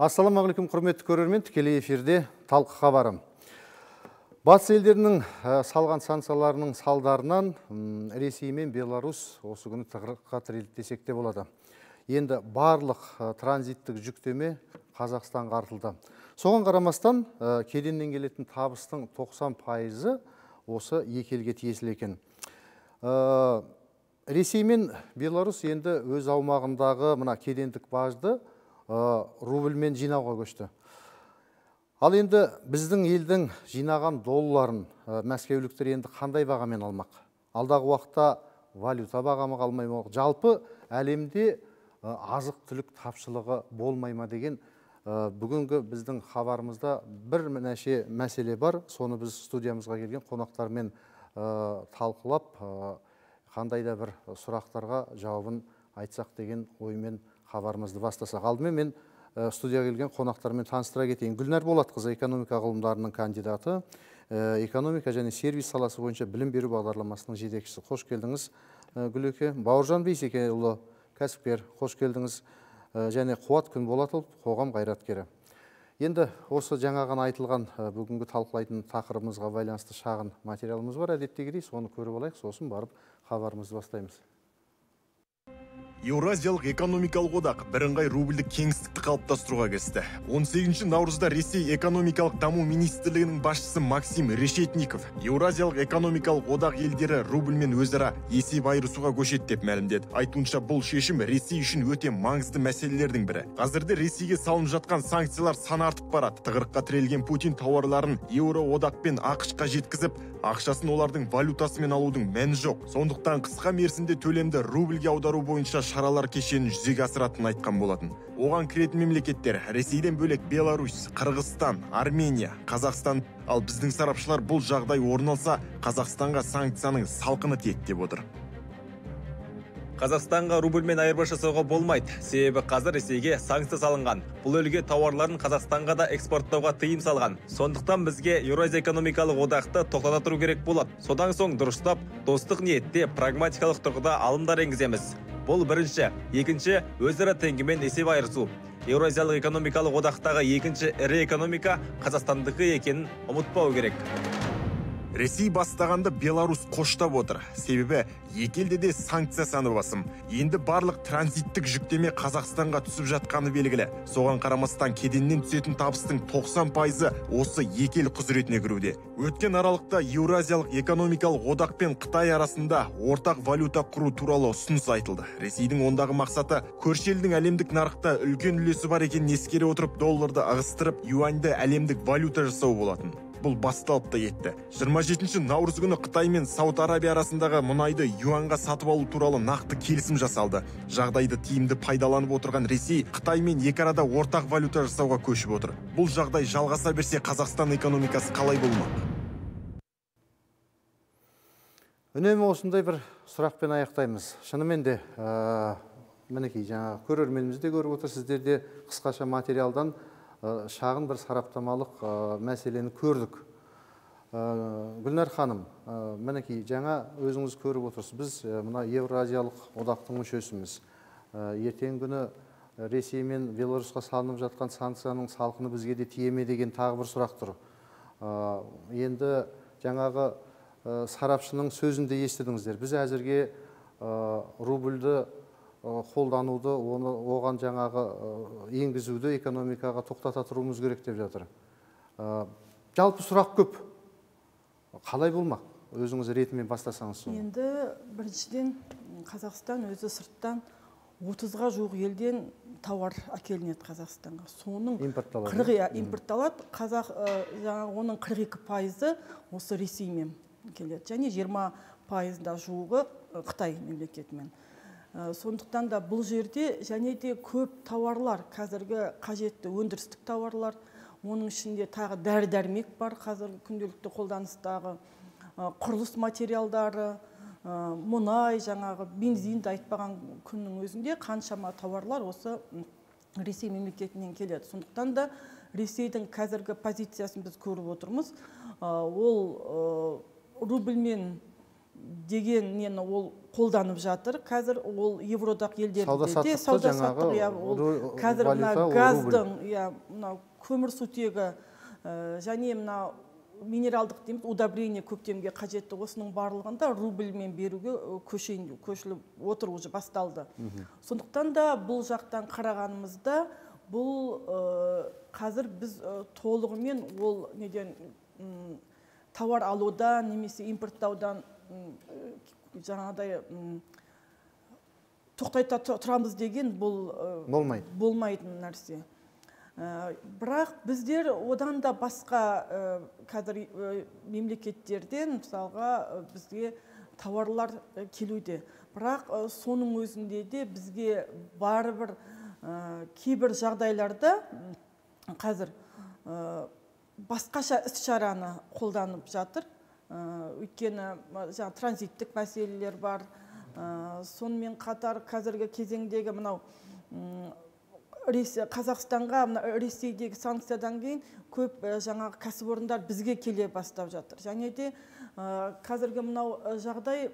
ассалаумағалейкум құрметті көрермен. Тікелей эфирде талқы хабары батыс елдерінің ә, салған санкцияларының салдарынан ресей мен беларусь осы күні тығырыққа тірелді десек те болады. Енді барлық ә, транзиттік жүктеме қазақстанға артылды. Соған қарамастан ә, кеденнен келетін табыстың 90 пайызы осы екі елге тиесілі екен. Ресей мен беларусь енді өз аумағындағы мына кедендік бажды рубльмен жинауға көшті. Ал енді біздің елдің жинаған долларын мәскеуліктер енді қандай бағамен алмақ? Алдағы уақытта валюта бағамы қалмай ма? Жалпы әлемде азық түлік тапшылығы болмай ма деген бүгінгі біздің хабарымызда бір нәрсе мәселе бар. Соны біз студиямызға келген қонақтармен талқылап қандай да бір сұрақтарға жауабын айтсақ деген оймен хабарымызды бастасақ. Алдымен мен студияға келген қонақтармен таныстыра кетейін. Гүлнәр болатқызы экономика ғылымдарының кандидаты. Экономика және сервис саласы бойынша білім беру бағдарламасының жетекшісі. Қош келдіңіз гүлеке бауыржан бейсекеұлы кәсіпкер қош келдіңіз. Және қуат күнболатұлы қоғам қайраткері. Енді осы жаңа ғана айтылған бүгінгі талқылайтын тақырыбымызға байланысты шағын материалымыз бар. Әдеттегідей соны көріп алайық. Сосын барып хабарымызды бастаймыз. Еуразиялық экономикалық одақ бірыңғай рубльдік кеңістікті қалыптастыруға кірісті. 18 наурызда ресей экономикалық даму министрлігінің басшысы максим решетников еуразиялық экономикалық одақ елдері рубльмен өзара есеп айырысуға көшеді деп мәлімдеді. Айтуынша бұл шешім ресей үшін өте маңызды мәселелердің бірі. Қазірде ресейге салынып жатқан санкциялар саны артып барады. Тығырыққа тірелген путин тауарларын еуро одақ пен жеткізіп ақшасын олардың валютасымен алудың мәні жоқ. Сондықтан қысқа мерзімде төлемді рубльге аудару бойынша шаралар кешенін жүзеге асыратынын айтқан болатын. Оған кіретін мемлекеттер ресейден бөлек беларусь қырғызстан армения қазақстан ал біздің сарапшылар бұл жағдай орын алса қазақстанға санкцияның салқыны тиеді деп отыр. Қазақстанға рубльмен айырбас жасауға болмайды. Себебі қазір ресейге санкция салынған. Бұл елге тауарларын қазақстанға да экспорттауға тыйым салған. Сондықтан бізге еуразия экономикалық одақты тоқтата тұру керек болады. Содан соң дұрыстап достық ниетте прагматикалық тұрғыда алымдар енгіземіз. Бұл бірінші. Екінші. Өзара теңгемен есеп айырысу. Еуразиялық экономикалық одақтағы екінші ірі экономика қазақстандікі екенін ұмытпау керек. Ресей бастағанды беларусь қоштап отыр. Себебі екі елде де санкция саны басым. Енді барлық транзиттік жүктеме қазақстанға түсіп жатқаны белгілі. Соған қарамастан кеденнен түсетін табыстың 90 пайызы осы екі ел құзыретіне кіруде. Өткен аралықта еуразиялық экономикалық одақ пен қытай арасында ортақ валюта құру туралы ұсыныс айтылды. Ресейдің ондағы мақсаты көрші елдің әлемдік нарықта үлкен үлесі бар екенін ескере отырып долларды ығыстырып юаньді әлемдік валюта жасау болатын. Бұл басталып та кетті. 27 наурыз күні қытай мен сауд арабия арасындағы мұнайды юанға сатып алу туралы нақты келісім жасалды. Жағдайды тиімді пайдаланып отырған ресей қытай мен екі арада ортақ валюта жасауға көшіп отыр. Бұл жағдай жалғаса берсе қазақстан экономикасы қалай болмақ? Үнемі осындай бір сұрақпен аяқтаймыз. Шынымен де ә, мінекей жаңа көрерменіміз де көріп отыр сіздер де қысқаша материалдан шағын бір сараптамалық мәселені көрдік. Гүлнәр ханым мінекей жаңа өзіңіз көріп отырсыз. Біз мына еуразиялық одақтың мүшесіміз. Ертеңгі күні ресей мен беларусьқа салынып жатқан санкцияның салқыны бізге де тие ме деген тағы бір сұрақ тұр. Енді жаңағы сарапшының сөзін де естідіңіздер. Біз әзірге рубльді қолдануды оны оған жаңағы енгізуді экономикаға тоқтата тұруымыз керек деп жатыр. Жалпы сұрақ көп. Қалай болмақ? Өзіңіз ретімен бастасаңыз соны. Енді біріншіден қазақстан өзі сырттан отызға жуық елден тауар әкелінеді қазақстанға. Соның импортталады қырық иә импортталады. Қазақ жаңағы оның қырық екі пайызы осы ресеймен келеді. Және жиырма пайызда жуығы қытай мемлекетімен. Сондықтан да бұл жерде және де көп тауарлар қазіргі қажетті өндірістік тауарлар оның ішінде тағы дәрі дәрмек бар қазіргі күнделікті қолданыстағы құрылыс материалдары мұнай жаңағы бензинді айтпаған күннің өзінде қаншама тауарлар осы ресей мемлекетінен келеді. Сондықтан да ресейдің қазіргі позициясын біз көріп отырмыз. Ол рубльмен деген нені ол қолданып жатыр. Қазір ол евроодақ елдерінде де сауда саттық иә ол қазір мына газдың иә мынау көмірсутегі ә, және мынау минералдық дейміз удобрение көктемге қажетті. Осының барлығында рубльмен беруге көшейін көшіліп отыр уже басталды. Сондықтан да бұл жақтан қарағанымызда бұл ә, қазір біз ә, толығымен ол неден тауар алудан немесе импорттаудан жаңағыдай тоқтайта тұ- тұрамыз деген бұл болмайды. болмайтын нәрсе. Ә, бірақ біздер одан да басқа ә, қазір ә, мемлекеттерден мысалға бізге тауарлар келуде. Бірақ соның өзінде де бізге барыбір кейбір жағдайларда қазір басқаша іс шараны қолданып жатыр. Өйткені м, жаңағы транзиттік мәселелер бар. Ә, сонымен қатар қазіргі кезеңдегі мынау қазақстанға мына ресейдегі санкциядан кейін көп жаңағы кәсіпорындар бізге келе бастап жатыр. Және де қазіргі мынау жағдай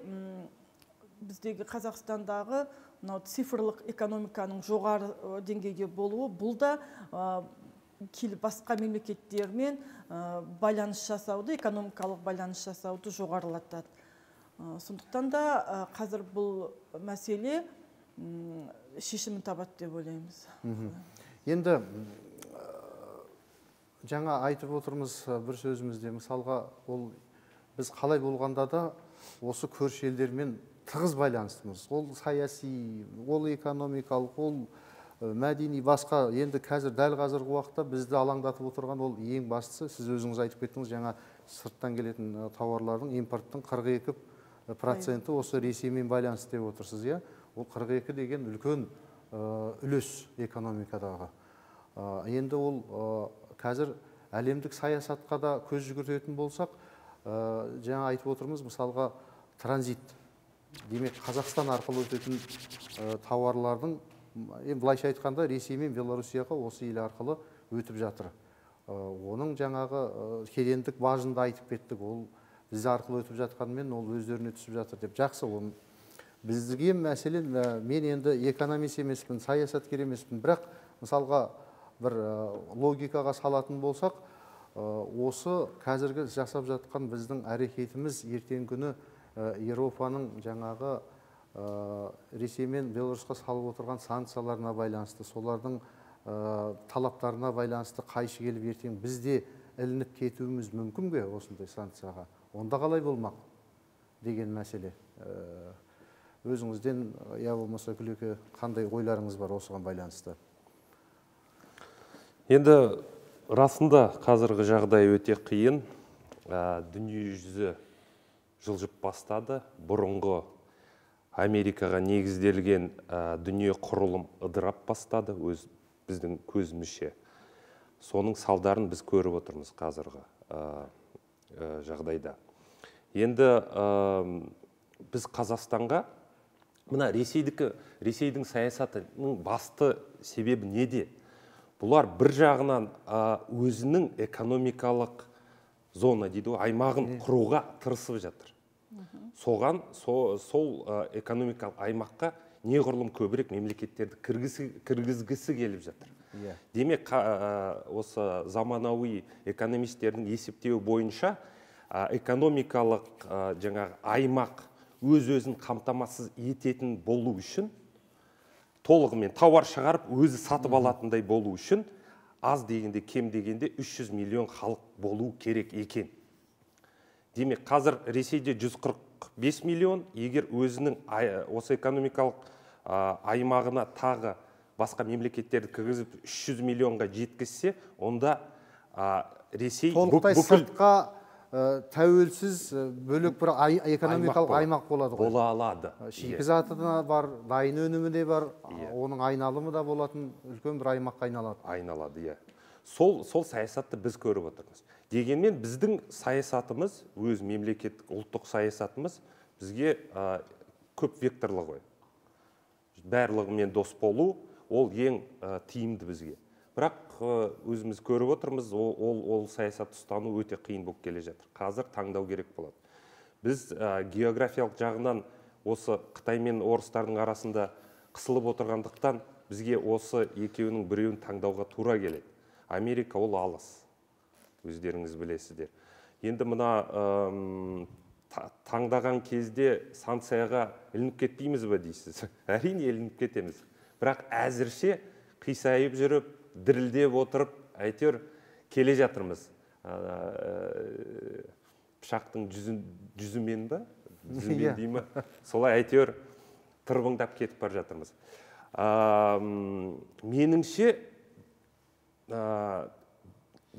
біздегі қазақстандағы мынау цифрлық экономиканың жоғары деңгейде болуы. Бұл да келіп басқа мемлекеттермен ә, байланыс жасауды экономикалық байланыс жасауды жоғарылатады. Ә, сондықтан да ә, қазір бұл мәселе шешімін табады деп ойлаймыз. Енді жаңа айтып отырмыз бір сөзімізде. Мысалға ол біз қалай болғанда да осы көрші елдермен тығыз байланыстымыз. Ол саяси ол экономикалық ол мәдени басқа енді қазір дәл қазіргі уақытта бізді алаңдатып отырған ол ең бастысы сіз өзіңіз айтып кеттіңіз жаңа сырттан келетін ә, тауарлардың импорттың 42 проценті осы ресеймен байланысты деп отырсыз иә? Ол 42 деген үлкен үлес экономикадағы. Енді ол қазір әлемдік саясатқа да көз жүгіртетін болсақ жаңа айтып отырмыз мысалға транзит. Демек қазақстан арқылы өтетін тауарлардың енді былайша айтқанда ресей мен белоруссияға осы ел арқылы өтіп жатыр. Ә, оның жаңағы ә, кедендік бажында айтып кеттік. Ол біз арқылы өтіп жатқанымен ол өздеріне түсіп жатыр деп. Жақсы оны бізге мәселен мен енді экономист емеспін саясаткер емеспін. Бірақ мысалға бір ә, логикаға салатын болсақ осы қазіргі жасап жатқан біздің әрекетіміз ертеңгі күні еуропаның жаңағы ресей мен беларусьқа салып отырған санкцияларына байланысты солардың ә, талаптарына байланысты қайшы келіп ертең бізде ілініп кетуіміз мүмкін бе осындай санкцияға? Онда қалай болмақ деген мәселе. Ә, өзіңізден я болмаса күлеке қандай ойларыңыз бар осыған байланысты? Енді расында қазіргі жағдай өте қиын. Ә, дүние жүзі жылжып бастады. Бұрынғы америкаға негізделген ә, дүние құрылым ыдырап бастады өз біздің көзімізше. Соның салдарын біз көріп отырмыз қазіргі ә, ә, жағдайда. Енді ә, біз қазақстанға мына ресейдікі ресейдің саясатының басты себебі неде? Бұлар бір жағынан өзінің экономикалық зона дейді ғой аймағын құруға тырысып жатыр. Соған со- сол экономикалық аймаққа неғұрлым көбірек мемлекеттерді кіргісі, кіргізгісі келіп жатыр. Иә. демек қа- осы заманауи экономистердің есептеуі бойынша а, экономикалық а, жаңағы аймақ өз өзін қамтамасыз ететін болу үшін толығымен тауар шығарып өзі сатып алатындай болу үшін аз дегенде кем дегенде 300 миллион халық болу керек екен. Демек қазір ресейде 145 миллион. Егер өзінің ай- осы экономикалық аймағына тағы басқа мемлекеттерді кіргізіп 300 миллионға жеткізсе онда ресей толықтай сыртқа ә, тәуелсіз ә, бөлек бір ай- экономикалық аймақ болады ғой. бола алады. Шикізаты да бар дайын өнімі де бар оның айналымы да болатын үлкен бір аймаққа айналады. Айналады иә. Сол сол саясатты біз көріп отырмыз. Дегенмен біздің саясатымыз өз мемлекеттік ұлттық саясатымыз бізге а, көп векторлы ғой. Барлығымен дос болу ол ең а, тиімді бізге. Бірақ өзіміз көріп отырмыз ол, ол, ол саясатты ұстану өте қиын болып келе жатыр. Қазір таңдау керек болады. Біз ә, географиялық жағынан осы қытай мен орыстардың арасында қысылып отырғандықтан бізге осы екеуінің біреуін таңдауға тура келеді. Америка ол алыс. Өздеріңіз білесіздер. Енді мына таңдаған кезде санкцияға ілініп кетпейміз бе дейсіз? Әрине ілініп кетеміз. Бірақ әзірше қисайып жүріп дірілдеп отырып әйтеуір келе жатырмыз. Пышақтың жүзін жүзімен ба? Жүзімен иә. дей ма? Солай әйтеуір тырбыңдап кетіп бара жатырмыз. Меніңше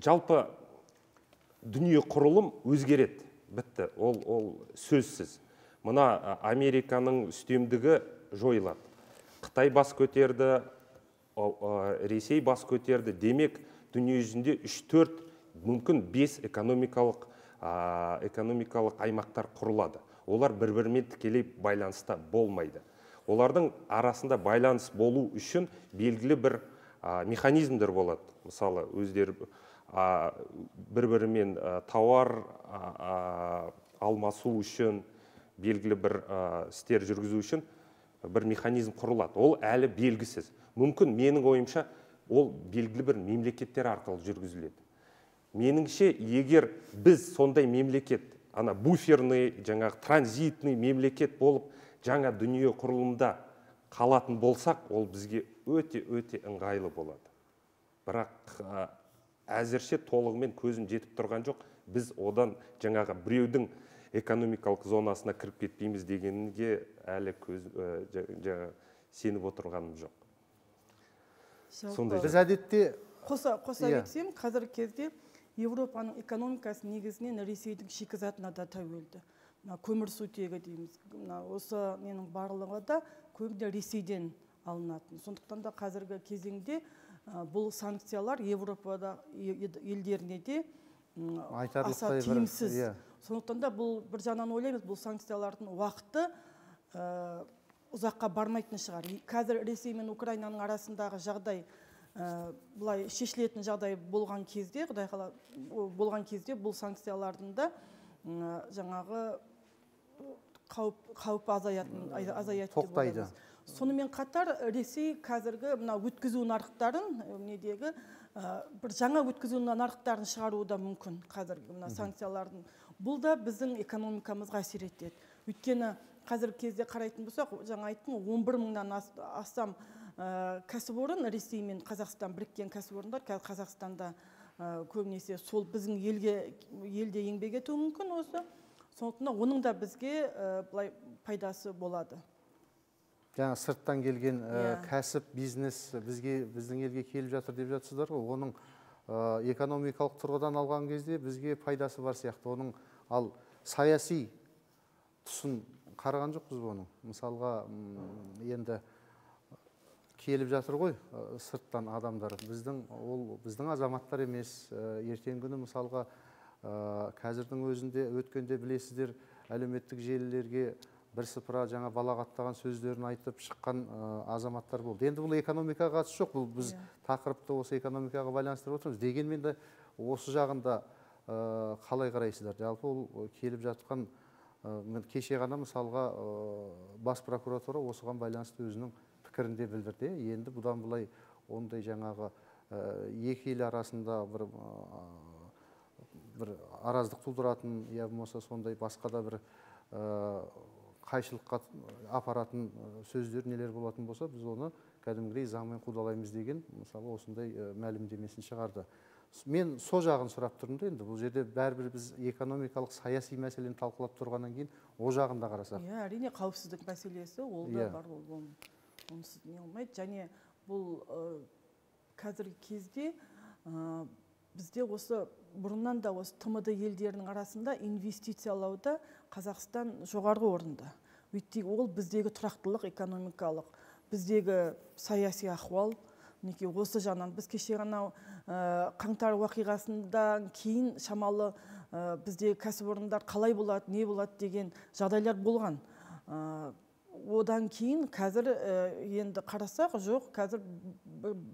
жалпы дүние құрылым өзгереді. Бітті. Ол ол сөзсіз. Мына американың үстемдігі жойылады. Қытай бас көтерді ресей бас көтерді. Демек дүние жүзінде үш төрт мүмкін бес экономикалық экономикалық аймақтар құрылады. Олар бір бірімен тікелей байланыста болмайды. Олардың арасында байланыс болу үшін белгілі бір механизмдер болады. Мысалы өздері бір бірімен тауар алмасу үшін белгілі бір істер жүргізу үшін бір механизм құрылады. Ол әлі белгісіз. Мүмкін менің ойымша ол белгілі бір мемлекеттер арқылы жүргізіледі. Меніңше егер біз сондай мемлекет ана буферный жаңағы транзитный мемлекет болып жаңа дүние құрылымда қалатын болсақ ол бізге өте өте ыңғайлы болады. Бірақ әзірше толығымен көзім жетіп тұрған жоқ. Біз одан жаңағы біреудің экономикалық зонасына кіріп кетпейміз дегенге әлі көз жаңа сеніп отырғаным жоқ. Сондай біз әдетте қоса қоса иә. кетсем қазіргі кезде еуропаның экономикасы негізінен ресейдің шикізатына да тәуелді. Мына көмірсутегі дейміз. Мына осы ненің барлығы да көбіне ресейден алынатын. Сондықтан да қазіргі кезеңде бұл санкциялар еуропада елдеріне де аса тиімсіз. иә. сондықтан да бұл бір жағынан ойлаймыз бұл санкциялардың уақыты ұзаққа бармайтын шығар. Қазір ресей мен украинаның арасындағы жағдай ә, былай шешілетін жағдай болған кезде құдай қала болған кезде бұл санкциялардың да жаңағы қауіп қауіп азаятын азаяды тоқтайды. Сонымен қатар ресей қазіргі мына өткізу нарықтарын недегі бір жаңа өткізу нарықтарын шығаруы да мүмкін қазіргі мына санкциялардың. Бұл да біздің экономикамызға әсер етеді. Өйткені қазіргі кезде қарайтын болсақ жаңа айттым он бір мыңнан астам ә, кәсіпорын ресей мен қазақстан біріккен кәсіпорындар қазір қазақстанда ә, көбінесе сол біздің елге елде еңбек етуі мүмкін осы. Сондықтан оның да бізге ә, былай пайдасы болады. Жаңа сырттан келген ә, кәсіп бизнес бізге біздің елге келіп жатыр деп жатсыздар ғой. Оның ә, экономикалық тұрғыдан алған кезде бізге пайдасы бар сияқты. Оның ал саяси тұсын қараған жоқпыз ба оның? Мысалға енді келіп жатыр ғой сырттан адамдар. Біздің ол біздің азаматтар емес. Ертеңгі күні мысалға қазірдің өзінде өткенде білесіздер әлеуметтік желілерге бірсыпыра жаңа балағаттаған сөздерін айтып шыққан азаматтар болды енді бұл экономикаға қатысы жоқ бұл біз yeah. Иә. тақырыпты осы экономикаға байланыстырып отырмыз дегенмен де осы жағында қалай қарайсыздар жалпы ол келіп жатқан кеше ғана мысалға бас прокуратура осыған байланысты өзінің пікірін де білдірді енді бұдан былай ондай жаңағы екі ел арасында бір бір араздық тудыратын я болмаса сондай басқа да бір қайшылыққа апаратын сөздер нелер болатын болса біз оны кәдімгідей заңмен қудалаймыз деген мысалы осындай мәлімдемесін шығарды. Мен сол жағын сұрап тұрмын да енді бұл жерде бәрібір біз экономикалық саяси мәселені талқылап тұрғаннан кейін ол жағын да қарасақ. Иә әрине қауіпсіздік мәселесі ол да иә. бар ол онсыз не болмайды және бұл ә, қазіргі кезде ә, бізде осы бұрыннан да осы тмд елдерінің арасында инвестициялауда қазақстан жоғарғы орында өйткені ол біздегі тұрақтылық экономикалық біздегі саяси ахуал. Мінекей осы жағынан біз кеше ғана қаңтар оқиғасынан кейін шамалы ә, бізде кәсіпорындар қалай болады не болады деген жағдайлар болған. Ә, одан кейін қазір енді қарасақ жоқ қазір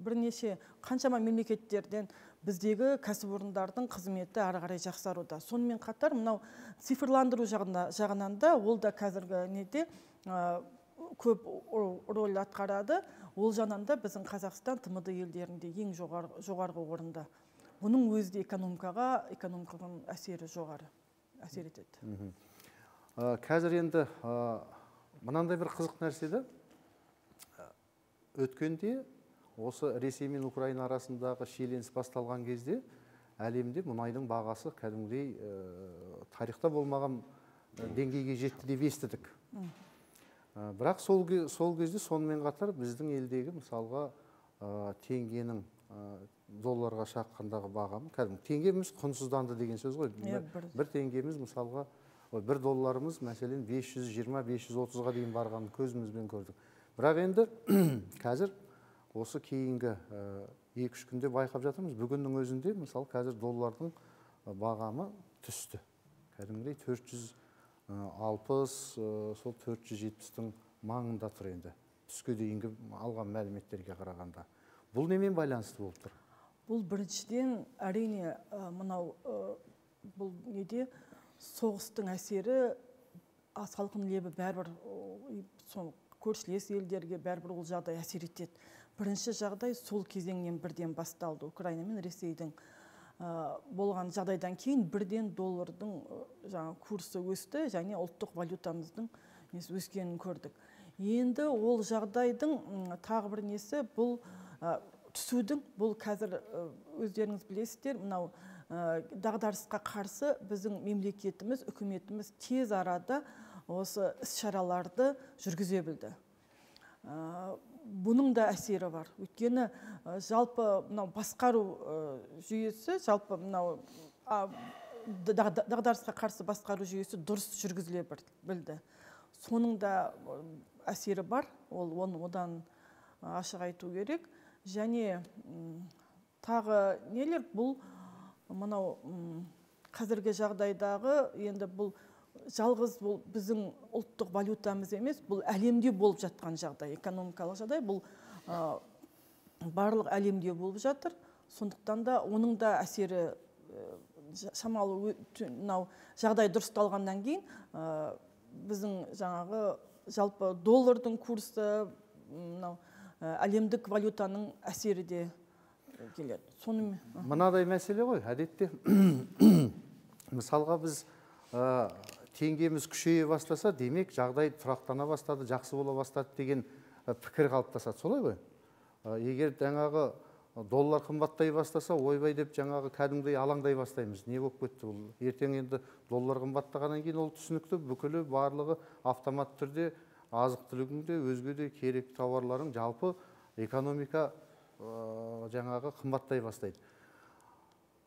бірнеше қаншама мемлекеттерден біздегі кәсіпорындардың қызметі ары қарай жақсаруда. Сонымен қатар мынау цифрландыру жағына, жағынан да ол да қазіргі неде ә, көп роль атқарады. Ол жағынан да біздің қазақстан тмд елдерінде ең жоғарғы, жоғарғы орында. Бұның өзі де экономикаға экономиканың әсері жоғары әсер етеді. Қазір енді мынандай бір қызық нәрсе да өткенде осы ресей мен украина арасындағы шиеленіс басталған кезде әлемде мұнайдың бағасы кәдімгідей ә, тарихта болмаған деңгейге жетті деп естідік. Ә, бірақ сол, сол кезде сонымен қатар біздің елдегі мысалға ә, теңгенің долларға шаққандағы бағамы кәдімгі теңгеміз құнсызданды деген сөз ғой. Иә, бір, бір. теңгеміз мысалға бір долларымыз мәселен 520-530-ға дейін барғанын көзімізбен көрдік. Бірақ енді қазір осы кейінгі екі үш күнде байқап жатырмыз. Бүгіннің өзінде мысалы қазір доллардың бағамы түсті. Кәдімгідей төрт жүз алпыс сол төрт жүз жетпістің маңында тұр енді. Түске дейінгі алған мәліметтерге қарағанда. Бұл немен байланысты болып тұр? Бұл біріншіден әрине мынау бұл неде? Соғыстың әсері салқын лебі бәрібір сол көршілес елдерге бәрібір ол жағдай әсер етеді. Бірінші жағдай сол кезеңнен бірден басталды украина мен ресейдің болған жағдайдан кейін бірден доллардың жаңа курсы өсті және ұлттық валютамыздың несі өскенін көрдік. Енді ол жағдайдың тағы бір несі бұл түсудің бұл қазір өздеріңіз білесіздер мынау дағдарысқа қарсы біздің мемлекетіміз үкіметіміз тез арада осы іс шараларды жүргізе білді. Бұның да әсері бар. Өйткені жалпы мынау басқару жүйесі жалпы мынау дағдарысқа қарсы басқару жүйесі дұрыс жүргізіле білді. Соның да әсері бар. Ол оны одан ашық айту керек. Және тағы нелер? Бұл мынау қазіргі жағдайдағы енді бұл жалғыз бұл біздің ұлттық валютамыз емес бұл әлемде болып жатқан жағдай экономикалық жағдай бұл ә, барлық әлемде болып жатыр. Сондықтан да оның да әсері ә, шамалы мынау жағдай дұрысталғаннан кейін ә, біздің жаңағы жалпы доллардың курсы мынау әлемдік валютаның әсері де келеді. Сонымен мынадай мәселе ғой әдетте. Мысалға біз теңгеміз күшейе бастаса демек жағдай тұрақтана бастады жақсы бола бастады деген пікір қалыптасады. Солай ғой? Егер жаңағы доллар қымбаттай бастаса ойбай деп жаңағы кәдімгідей алаңдай бастаймыз. Не болып кетті бұл ертең енді доллар қымбаттағаннан кейін ол түсінікті бүкілі барлығы автомат түрде азық түлігің де өзге де керекті тауарларың жалпы экономика жаңағы қымбаттай бастайды.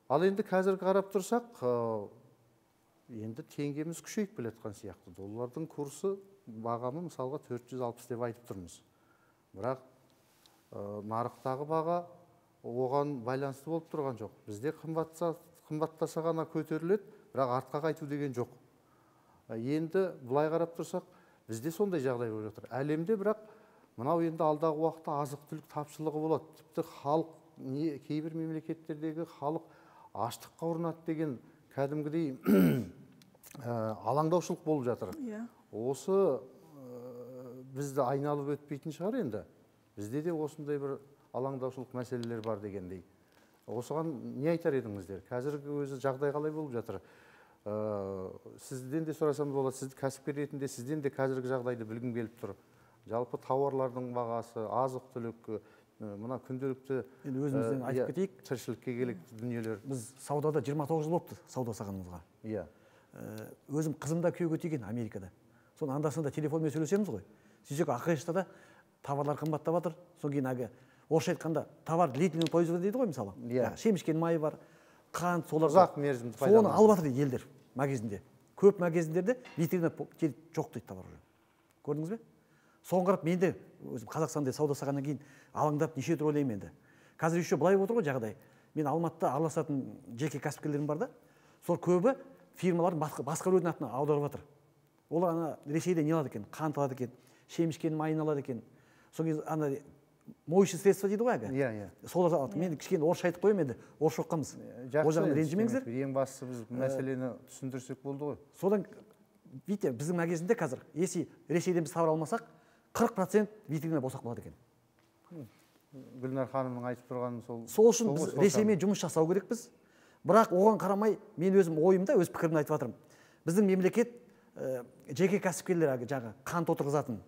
Ал енді қазір қарап тұрсақ енді теңгеміз күшейіп келе жатқан сияқты. Доллардың курсы бағамы мысалға 460 деп айтып тұрмыз. Бірақ ә, нарықтағы баға оған байланысты болып тұрған жоқ. Бізде қымбатса, қымбаттаса ғана көтеріледі бірақ артқа қайту деген жоқ. Енді былай қарап тұрсақ бізде сондай жағдай болып жатыр. Әлемде бірақ мынау енді алдағы уақытта азық түлік тапшылығы болады. Тіпті халық не, кейбір мемлекеттердегі халық аштыққа ұрынады деген кәдімгідей ә, алаңдаушылық болып жатыр. Иә. Осы ә, бізді айналып өтпейтін шығар енді. Бізде де осындай бір алаңдаушылық мәселелер бар дегендей. Осыған не айтар едіңіздер? Қазіргі өзі жағдай қалай болып жатыр? Ә, сізден де сұрасам болады сіз кәсіпкер ретінде сізден де қазіргі жағдайды білгім келіп тұр. Жалпы тауарлардың бағасы азық түлік мына күнделікті енді өзімізден айтып иә, кетейік. тіршілікке керекті дүниелер біз саудада 29 жыл болыпты сауда жасағанымызға иә. Өзім қызым да күйеуге тиген америкада. Соны анда санда телефонмен сөйлесеміз ғой. Сөйтсек ақш та да товарлар қымбаттап жатыр содан кейін әлгі орысша айтқанда товар длительного пользования дейді ғой мысалы. Иә. Шемішкен майы бар қант солар ұзақ мерзімді соны алып жатыр елдер магазинде. Көп магазиндерде витрина жоқ дейді товар уже. Көрдіңіз бе? Соған қарап мен де өзім қазақстанда сауда жасағаннан кейін алаңдап неше түрлі ойлаймын енді. Қазір еще былай отыр ғой жағдай. Мен алматыда араласатын жеке кәсіпкерлерім бар да. Сол көбі фирмалардың басқа, басқа біреудің атына аударып жатыр. Олар ана ресейде не алады екен? Қант алады екен шемішкен майын алады екен. Содан кейін ана моющий средство дейді ғой әлгі иә иә. Сол мен кішкене орысша айтып қоямын енді. Орысша оқығанбыз. Ол жағынан ренжімеңіздер. ең бастысы біз мәселені түсіндірсек болды ғой. содан видите біздің магазинде қазір если ресейден біз товар алмасақ қырық процент витрина босап қалады екен. Гүлнар ханымның айтып тұрғаны сол сол үшін біз ресеймен жұмыс жасау керекпіз. Бірақ оған қарамай мен өзім ойымда өз пікірімді айтып жатырмын. Біздің мемлекет ә, жеке кәсіпкерлер әлгі жаңағы қант отырғызатын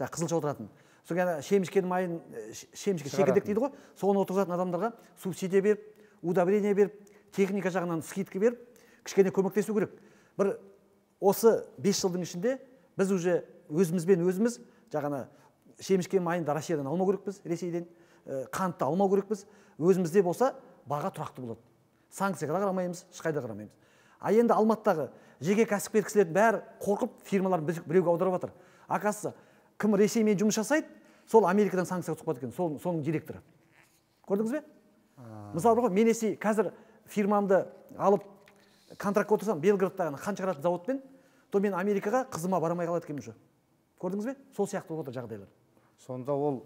жаңағы қызылша отыратын. Содан кейін шемішкенің майын ш- шемішке шекердек дейді ғой. Соны отырғызатын адамдарға субсидия беріп удобрение беріп техника жағынан скидка беріп кішкене көмектесу керек. Бір осы бес жылдың ішінде біз уже өзімізбен өзіміз жаңағы шемішке майын да россиядан алмау керекпіз ресейден ә, қантты алмау керекпіз. Өзімізде болса баға тұрақты болады. Санкцияға да қарамаймыз ешқайда қарамаймыз. А енді алматыдағы жеке кәсіпкер кісілердің бәрі қорқып фирмаларын біреуге аударып жатыр. Оказывается кім ресеймен жұмыс жасайды сол америкадан санкцияға түсіп қалады екен сол, соның директоры. Көрдіңіз бе? Мысалы бар ғой мен если қазір фирмамды алып контрактқа отырсам белградтағы қант шығаратын заводпен то мен америкаға қызыма бармай қалады екенмін уже. Көрдіңіз бе? Сол сияқты болып отыр жағдайлар. Сонда ол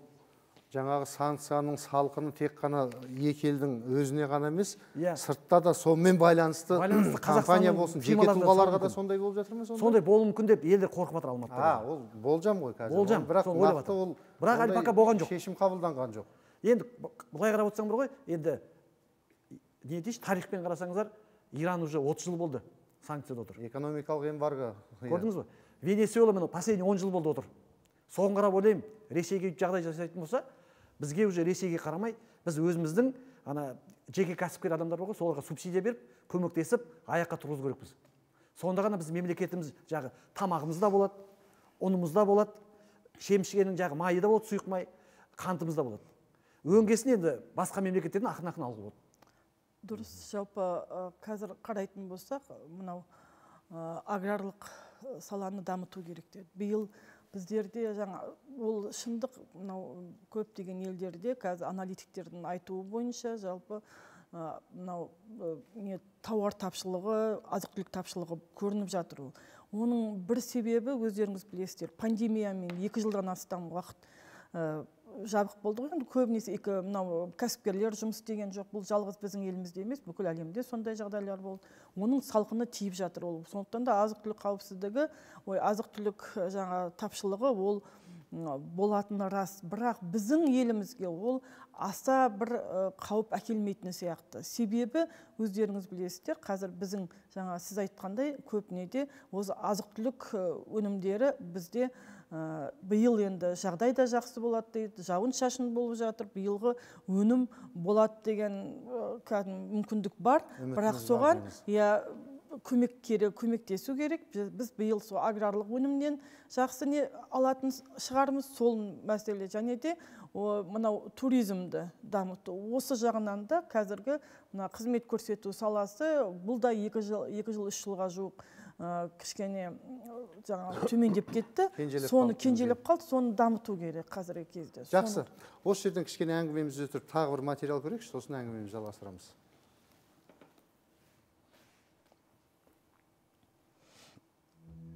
жаңағы санкцияның салқыны тек қана екі елдің өзіне ғана емес Иә. сыртта да сонымен байланысты, Байланысты компания болсын жеке тұлғаларға да сондай болып жатыр ма сонда? Сондай болуы мүмкін деп елдер қорқып жатыр а алматыда ол болжам ғой қазір. Болжам, Ол бірақ нақты ол Бірақ әлі пока болған жоқ. шешім қабылданған жоқ. Енді былай қарап отырсаң бар ғой енді не дейінші тарихпен қарасаңыздар иран уже отыз жыл болды санкцияда отыр. Экономикалық эмбарго иә. көрдіңіз ба венесуэла міне последний он жыл болды отыр. Соған қарап ойлаймын ресейге жағдай жасайтын болса бізге уже ресейге қарамай біз өзіміздің ана жеке кәсіпкер адамдар бар ғой соларға субсидия беріп көмектесіп аяққа тұрғызу керекпіз. Сонда ғана біз мемлекетіміз жағы тамағымыз да болады ұнымыз да болады шемішкенің жағы майы да болады сұйық май қантымыз да болады. Өңкесін енді басқа мемлекеттерден ақырын ақырын алуға болады. Дұрыс жалпы қазір қарайтын болсақ мынау аграрлық саланы дамыту керек деді. Биыл біздерде жаңа ол шындық мынау көптеген елдерде қазір аналитиктердің айтуы бойынша жалпы мынау не тауар тапшылығы азық түлік тапшылығы көрініп жатыр ол. Оның бір себебі өздеріңіз білесіздер пандемиямен екі жылдан астам уақыт жабық болды ғой енді. Көбінесе мынау кәсіпкерлер жұмыс істеген жоқ. Бұл жалғыз біздің елімізде емес бүкіл әлемде сондай жағдайлар болды. Оның салқыны тиіп жатыр ол. Сондықтан да азық түлік қауіпсіздігі ой азық түлік жаңа тапшылығы ол болатыны рас. Бірақ біздің елімізге ол аса бір қауіп әкелмейтіні сияқты. Себебі өздеріңіз білесіздер қазір біздің жаңа сіз айтқандай көбіне де осы азық түлік өнімдері бізде биыл енді жағдай да жақсы болады дейді жауын шашын болып жатыр биылғы өнім болады деген ә, кәдімгі мүмкіндік бар. Бірақ соған иә көмек керек көмектесу керек. Біз- биыл сол аграрлық өнімнен жақсы не алатын шығармыз сол мәселе. Және де мынау туризмді дамыту. Осы жағынан да қазіргі мына қызмет көрсету саласы бұл да екі жыл екі жыл үш жылға жуық. ә, кішкене жаңағы төмендеп кетті. Соны кенжелеп қалды соны дамыту керек қазіргі кезде. Жақсы. Осы жерден кішкене әңгімемізді үзіп тағы бір материал көрейікші сосын әңгімемізді жалғастырамыз.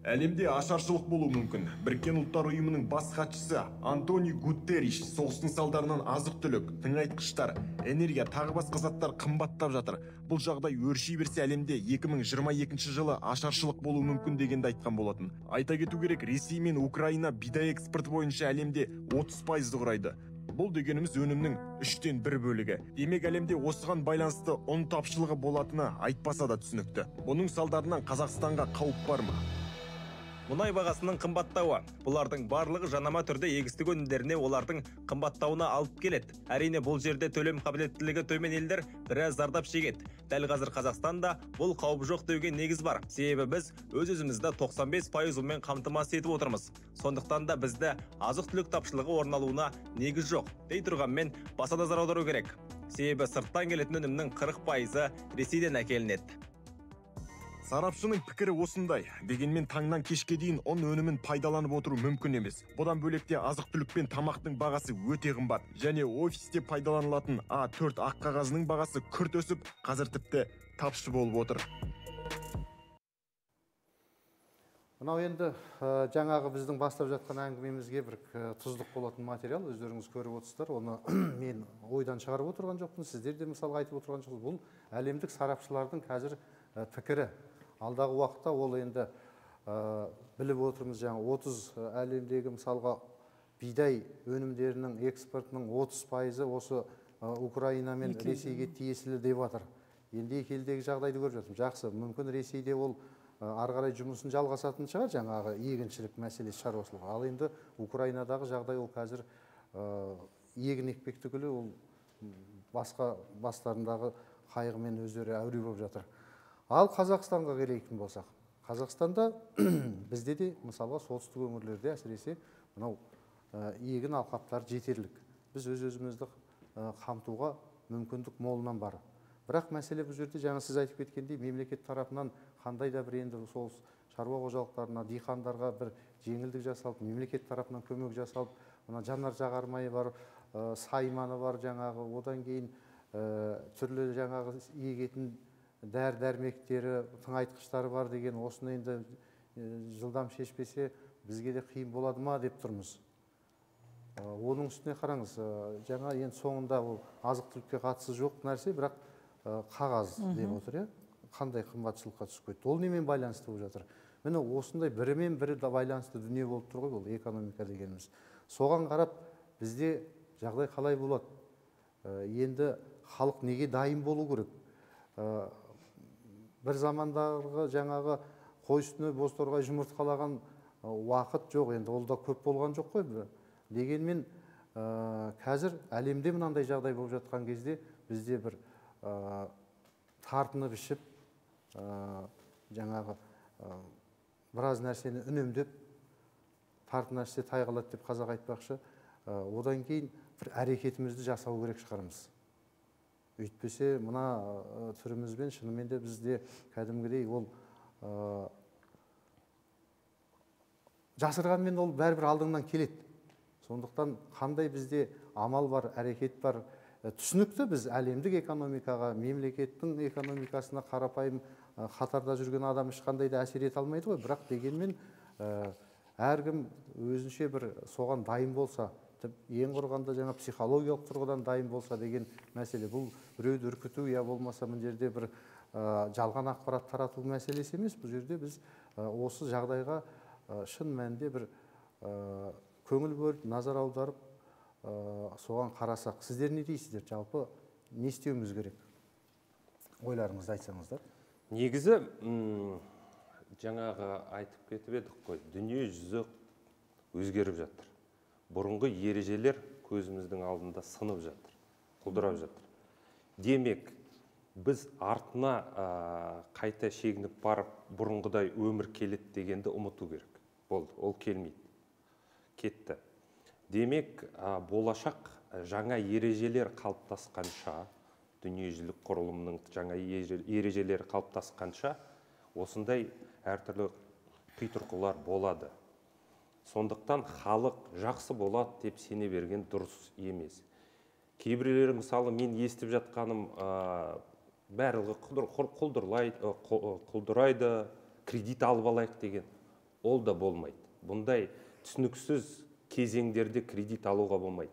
Әлемде ашаршылық болуы мүмкін. Біріккен ұлттар ұйымының бас хатшысы антони гутерриш соғыстың салдарынан азық түлік тыңайтқыштар энергия тағы басқа заттар қымбаттап жатыр. Бұл жағдай өрши берсе әлемде 2022 жылы ашаршылық болуы мүмкін дегенді айтқан болатын. Айта кету керек ресей мен украина бидай экспорты бойынша әлемде 30 пайызды құрайды. Бұл дегеніміз өнімнің үштен бір бөлігі. Демек әлемде осыған байланысты ұн тапшылығы болатыны айтпаса да түсінікті. Бұның салдарынан қазақстанға қауіп бар ма? Мұнай бағасының қымбаттауы. Бұлардың барлығы жанама түрде егістік өнімдеріне олардың қымбаттауына алып келеді. Әрине бұл жерде төлем қабілеттілігі төмен елдер біраз зардап шегеді. Дәл қазір қазақстанда бұл қауіп жоқ деуге негіз бар. Себебі біз өз өзімізді 95 пайыз ұнмен қамтамасыз етіп отырмыз. Сондықтан да бізді азық түлік тапшылығы орын алуына негіз жоқ дей тұрғанмен баса назар аудару керек. Себебі сырттан келетін өнімнің 40 пайызы ресейден әкелінеді. Сарапшының пікірі осындай. Дегенмен таңнан кешке дейін ұн өнімін пайдаланып отыру мүмкін емес. Бұдан бөлек те азық түлік пен тамақтың бағасы өте қымбат. Және офисте пайдаланылатын А4 ақ қағазының бағасы күрт өсіп қазір тіпті тапшы болып отыр. Мынау енді ә, жаңағы біздің бастап жатқан әңгімемізге бір ә, тұздық болатын материал. Өздеріңіз көріп отырсыздар. Оны мен ойдан шығарып отырған жоқпын. Сіздер де мысалға айтып отырған жоқсыз. Бұл әлемдік сарапшылардың қазір ә, пікірі. Алдағы уақытта ол енді ә, біліп отырмыз жаңа 30 әлемдегі мысалға бидай өнімдерінің экспортының 30 пайызы осы ә, украина мен ресейге тиесілі деп жатыр енді екі елдегі жағдайды көріп жатырмыз. Жақсы мүмкін ресейде ол ары қарай жұмысын жалғасатын шығар жаңағы егіншілік мәселесі шаруашылығы. Ал енді украинадағы жағдай ол қазір ә, егін екпек түгілі ол басқа бастарындағы қайғымен өздері әуре болып жатыр. Ал қазақстанға келейтін болсақ қазақстанда бізде де мысалға солтүстік өңірлерде әсіресе мынау егін алқаптары жетерлік. Біз өз өзімізді қамтуға мүмкіндік молынан бар. Бірақ мәселе бұл жерде жаңа сіз айтып кеткендей мемлекет тарапынан қандай да бір енді сол шаруа қожалықтарына диқандарға бір жеңілдік жасалып мемлекет тарапынан көмек жасалып мына жанар жағармайы бар сайманы бар жаңағы одан кейін түрлі жаңағы егетін дәрі дәрмектері тыңайтқыштары бар деген осыны енді жылдам шешпесе бізге де қиын болады ма деп тұрмыз. Оның үстіне қараңыз жаңа енді соңында ол азық түлікке қатысы жоқ нәрсе бірақ қағаз деп отыр иә. Қандай қымбатшылыққа түсіп кетті. Ол немен байланысты болып жатыр? Міне осындай бірімен бірі байланысты дүние болып тұр ғой бұл экономика дегеніміз. Соған қарап бізде жағдай қалай болады? Енді халық неге дайын болу керек? Бір замандағы жаңағы қой үстіне бозторғай жұмыртқалаған уақыт жоқ. Енді ол да көп болған жоқ қой дегенмен ә, қазір әлемде мынандай жағдай болып жатқан кезде бізде бір ә, тартынып ішіп ә, жаңағы біраз нәрсені үнемдеп тартына ішсе тай қалады деп қазақ айтпақшы. Одан кейін бір әрекетімізді жасау керек шығармыз. Өйтпесе мына түрімізбен шынымен де бізде кәдімгідей ол ә, жасырғанмен ол бәрібір алдыңнан келеді. Сондықтан қандай бізде амал бар әрекет бар түсінікті біз әлемдік экономикаға мемлекеттің экономикасына қарапайым қатарда жүрген адам ешқандай да әсер ете алмайды ғой. Бірақ дегенмен әркім өзінше бір соған дайын болса ең құрығанда жаңа психологиялық тұрғыдан дайын болса деген мәселе. Бұл біреуді үркіту я болмаса мына жерде бір ә, жалған ақпарат тарату мәселесі емес. Бұл жерде біз ә, осы жағдайға ә, шын мәнінде бір көңіл бөліп назар аударып соған қарасақ сіздер не дейсіздер? Жалпы не істеуіміз керек? Ойларыңызды айтсаңыздар. Негізі м, жаңағы айтып кетіп едік қой дүние жүзі өзгеріп жатыр. Бұрынғы ережелер көзіміздің алдында сынып жатыр құлдырап жатыр. Демек біз артына қайта шегініп барып бұрынғыдай өмір келеді дегенді ұмыту керек. Болды ол келмейді. Кетті. Демек болашақ жаңа ережелер қалыптасқанша дүниежүзілік құрылымның жаңа ере- ережелері қалыптасқанша осындай әртүрлі қитұрқылар болады. Сондықтан халық жақсы болады деп сене берген дұрыс емес. Кейбіреулер мысалы мен естіп жатқаным ә, барлығы құлдырайды кредит алып алайық деген. Ол да болмайды. Бұндай түсініксіз кезеңдерде кредит алуға болмайды.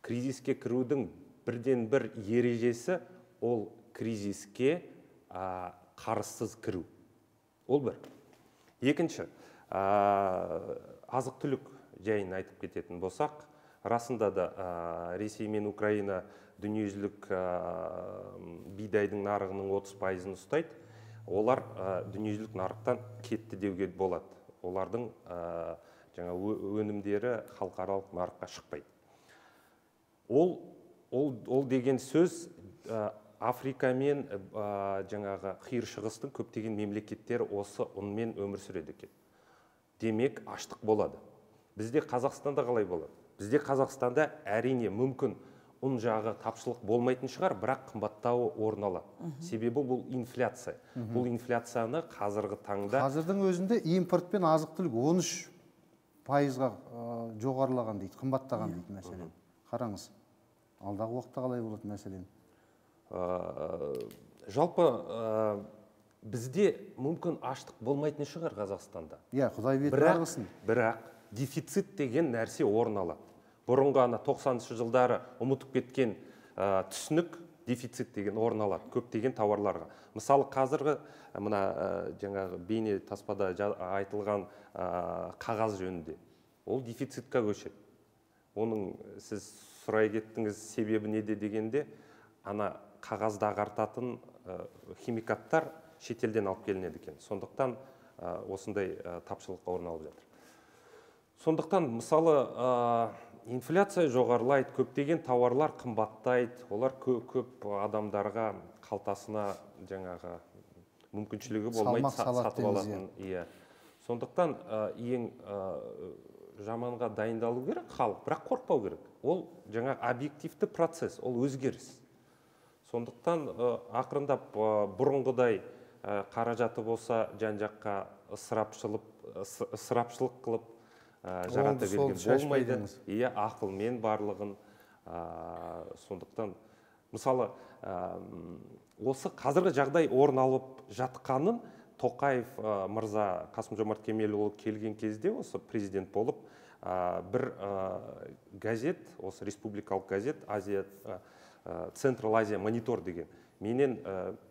Кризиске кірудің бірден бір ережесі ол кризиске ә, қарызсыз кіру. Ол бір. Екінші азық түлік жайын айтып кететін болсақ расында да ә, ресей мен украина дүниежүзілік ә, бидайдың нарығының 30 пайызын ұстайды. Олар ә, дүниежүзілік нарықтан кетті деуге болады. Олардың ә, жаңа өнімдері халықаралық нарыққа шықпайды. Ол ол ол деген сөз ә, африка мен ә, жаңағы қиыр шығыстың көптеген мемлекеттері осы ұнмен өмір сүреді екен. Демек аштық болады. Бізде қазақстанда қалай болады? Бізде қазақстанда әрине мүмкін ұн жағы тапшылық болмайтын шығар бірақ қымбаттауы орын алады себебі бұл инфляция. Бұл инфляцияны қазіргі таңда қазірдің өзінде импорт пен азық түлік 13 пайызға ә, жоғарылаған дейді қымбаттаған дейді мәселен. Қараңыз алдағы уақытта қалай болады мәселен? Ә, жалпы ә, бізде мүмкін аштық болмайтын шығар қазақстанда. Иә құдай бетін бірақ арғысын бірақ дефицит деген нәрсе орын алады. Бұрынғы ана тоқсаныншы жылдары ұмытып кеткен ә, түсінік дефицит деген орын алады көптеген тауарларға. Мысалы қазіргі мына ә, жаңағы бейне таспада айтылған ә, қағаз жөнінде. Ол дефицитқа көшеді. Оның сіз сұрай кеттіңіз себебі неде дегенде ана қағазды ағартатын ә, химикаттар шетелден алып келінеді екен. Сондықтан ә, осындай ә, тапшылық орын алып жатыр. Сондықтан мысалы ә, инфляция жоғарылайды көптеген тауарлар қымбаттайды. Олар көп, көп адамдарға қалтасына жаңағы мүмкіншілігі болмайды сатып алатын иә. сондықтан ә, ең ә, жаманға дайындалу керек халық бірақ қорықпау керек. Ол жаңа объективті процесс ол өзгеріс. Сондықтан ә, ақырындап ә, бұрынғыдай қаражаты болса жан жаққа ысырапшылып ыс- ысырапшылық қылып ә, жарата берген болмайды. иә ақылмен барлығын ә, сондықтан мысалы ә, осы қазіргі жағдай орын алып жатқанын тоқаев ә, мырза қасым жомарт кемелұлы келген кезде осы президент болып ә, бір ә, газет осы республикалық газет азия централ азия монитор деген менен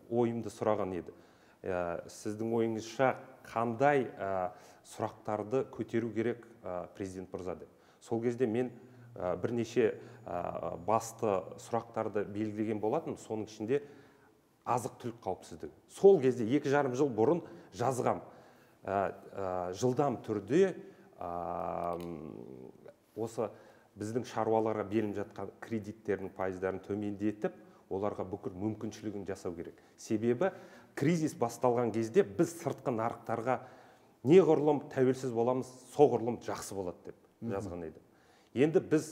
ойымды сұраған еді. Ә, сіздің ойыңызша қандай ә, сұрақтарды көтеру керек ә, президент мырза деп? Сол кезде мен бірнеше басты сұрақтарды белгілеген болатын соның ішінде азық түлік қауіпсіздігі. Сол кезде екі жарым жыл бұрын жазғам жылдам түрде осы біздің шаруаларға беріліп жатқан кредиттердің пайыздарын төмендетіп оларға бүкіл мүмкіншілігін жасау керек. Себебі кризис басталған кезде біз сыртқы нарықтарға неғұрлым тәуелсіз боламыз соғұрлым жақсы болады деп жазған едім. Енді біз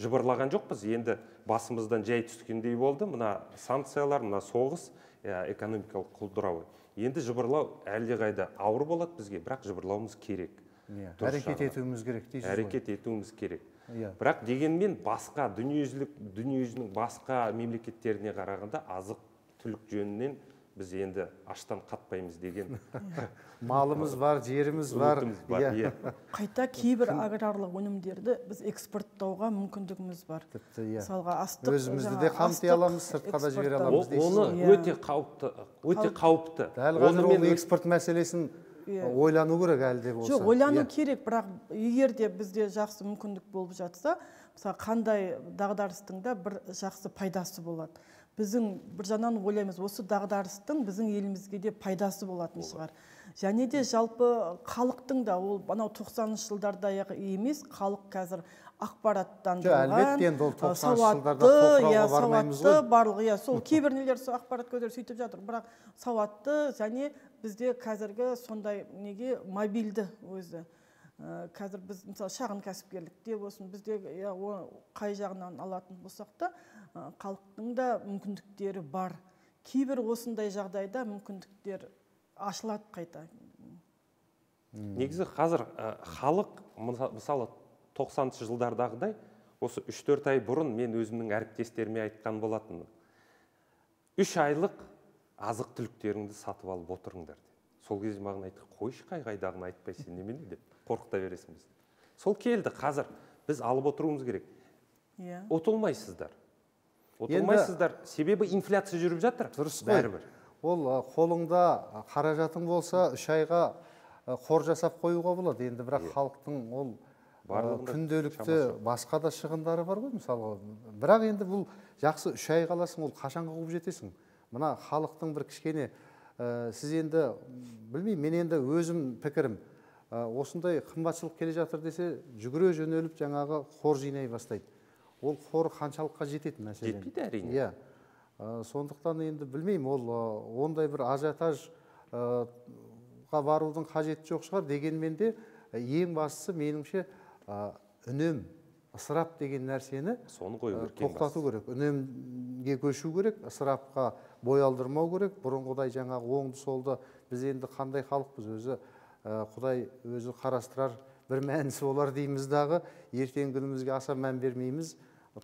жыбырлаған жоқпыз. Енді басымыздан жай түскендей болды. Мына санкциялар мына соғыс ә, экономикалық құлдырау енді жыбырлау әлдеқайда ауыр болады бізге бірақ жыбырлауымыз керек. Иә дұрыс әрекет етуіміз керек дейсіз әрекет етуіміз керек. Иә. бірақ дегенмен басқа дүниежүзілік дүниежүзінің басқа мемлекеттеріне қарағанда азық түлік жөнінен біз енді аштан қатпаймыз деген. Малымыз бар жеріміз бар. иә. иә. Қайта кейбір аграрлық өнімдерді біз экспорттауға мүмкіндігіміз бар. Тіпті иә. Мысалға астық өзімізді де қамти аламыз сыртқа да жібере аламыз дейсіз оны Иә. өте қауіпті өте қауіпті. Дәл қазір Оны ол мен экспорт мәселесін ойлану керек әлі де болса. Жоқ ойлану керек бірақ егер де бізде жақсы мүмкіндік болып жатса мысалы қандай дағдарыстың да бір жақсы пайдасы болады. Біздің бір жағынан ойлаймыз осы дағдарыстың біздің елімізге де пайдасы болатын шығар және де жалпы халықтың да ол анау тоқсаныншы жылдардай ақ емес халық қазір ақпараттандырылған Жоқ, әлбетте енді ол ы, 90-шы сауатты, жылдарда тоқырауға иә, сауатты барлығы иә сол кейбір нелер сол ақпарат көздері сөйтіп жатыр. Бірақ сауатты және бізде қазіргі сондай неге мобильді өзі. Қазір біз мысалы шағын кәсіпкерлікте болсын бізде иә, қай жағынан алатын болсақ та ә, халықтың да мүмкіндіктері бар. Кейбір осындай жағдайда мүмкіндіктер ашылады қайта. Негізі қазір ә, халық мыса- мысалы тоқсаныншы жылдардағыдай осы үш төрт ай бұрын мен өзімнің әріптестеріме айтқан болатынмын үш айлық азық түліктеріңді сатып алып отырыңдар деп. Сол кезде маған айтты қойшы қай қайдағыны айтпай сен немене деп. Қорқыта бересің бізді. Сол келді қазір біз алып отыруымыз керек. Иә. Ұтылмайсыздар. Ұтылмайсыздар. Себебі инфляция жүріп жатыр. Дұрыс қой. бәрібір. Ол қолыңда қаражатың болса үш айға қор жасап қоюға болады. Енді бірақ халықтың ол Иә. Барлығында күнделікті басқа да шығындары бар ғой мысалы бірақ енді бұл жақсы үш ай қаласың ол қашанға қуып жетесің? Мына халықтың бір кішкене ы, сіз енді білмеймін мен енді өзім пікірім. Осындай қымбатшылық келе жатыр десе жүгіре жөнеліп жаңағы қор жинай бастайды. Ол қор қаншалыққа жетеді мәселен? Жетпейді әрине. иә. Ә, сондықтан енді білмеймін ол ы, ондай бір ажиотажға барудың қажеті жоқ шығар дегенмен де ең бастысы меніңше үнем ысырап деген нәрсені соны қою керек тоқтату керек. Үнемге көшу керек ысырапқа бой алдырмау керек. Бұрынғыдай жаңағы оңды солды біз енді қандай халықпыз өзі құдай өзі қарастырар бір мәнісі болар дейміз дағы. Ертеңгі күнімізге аса мән бермейміз.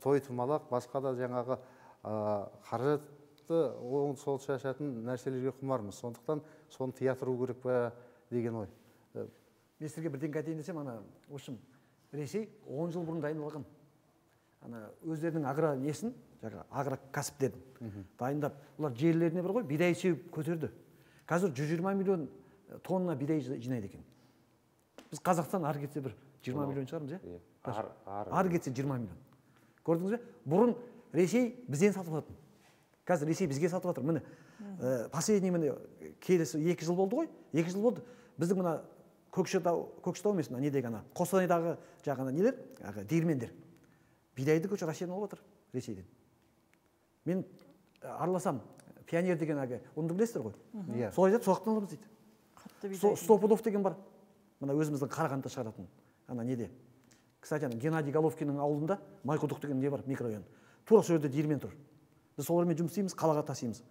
Той томалақ басқа да жаңағы ы, қаражат экспортты оң сол шашатын нәрселерге құмармыз. Сондықтан соны тыя тұру керек па деген ой. Э, мен сіздерге бірдеңке айтайын десем ана в общем ресей он жыл бұрын дайындалған. Ана өздерінің агро несін жаңағы агрокәсіптерін дайындап олар жерлеріне бір ғой бидай сеуіп көтерді. Қазір жүз жиырма миллион э, тонна бидай жи- жинайды екен. Біз қазақстан ары кетсе бір жиырма миллион шығармыз иә? Иә. Ар- ары- кетсе жиырма миллион. Көрдіңіз бе? Бұрын ресей бізден сатып алатын. Қазір ресей бізге сатып жатыр. Міне ә, последний міне келесі екі жыл болды ғой. Екі жыл болды. Біздің мына көкшетау көкшетау емес мына недегі ана қостанайдағы жаңағы нелер? Әлгі диірмендер. Бидайды короче россиядан алып жатыр ресейден. Мен ә, араласам пионер деген әлгі ұнды білесіздер ғой? Иә. сол айтады сол жақтан аламыз дейді. Қатты Сто- бидай стопудов деген бар. Мына өзіміздің қарағандыда шығаратын. Ана неде? Кстати ана геннадий головкиннің ауылында майқұдық деген не бар? Микрорайон. Тура сол жерде диірмен тұр. Біз солармен жұмыс істейміз қалаға тасимыз.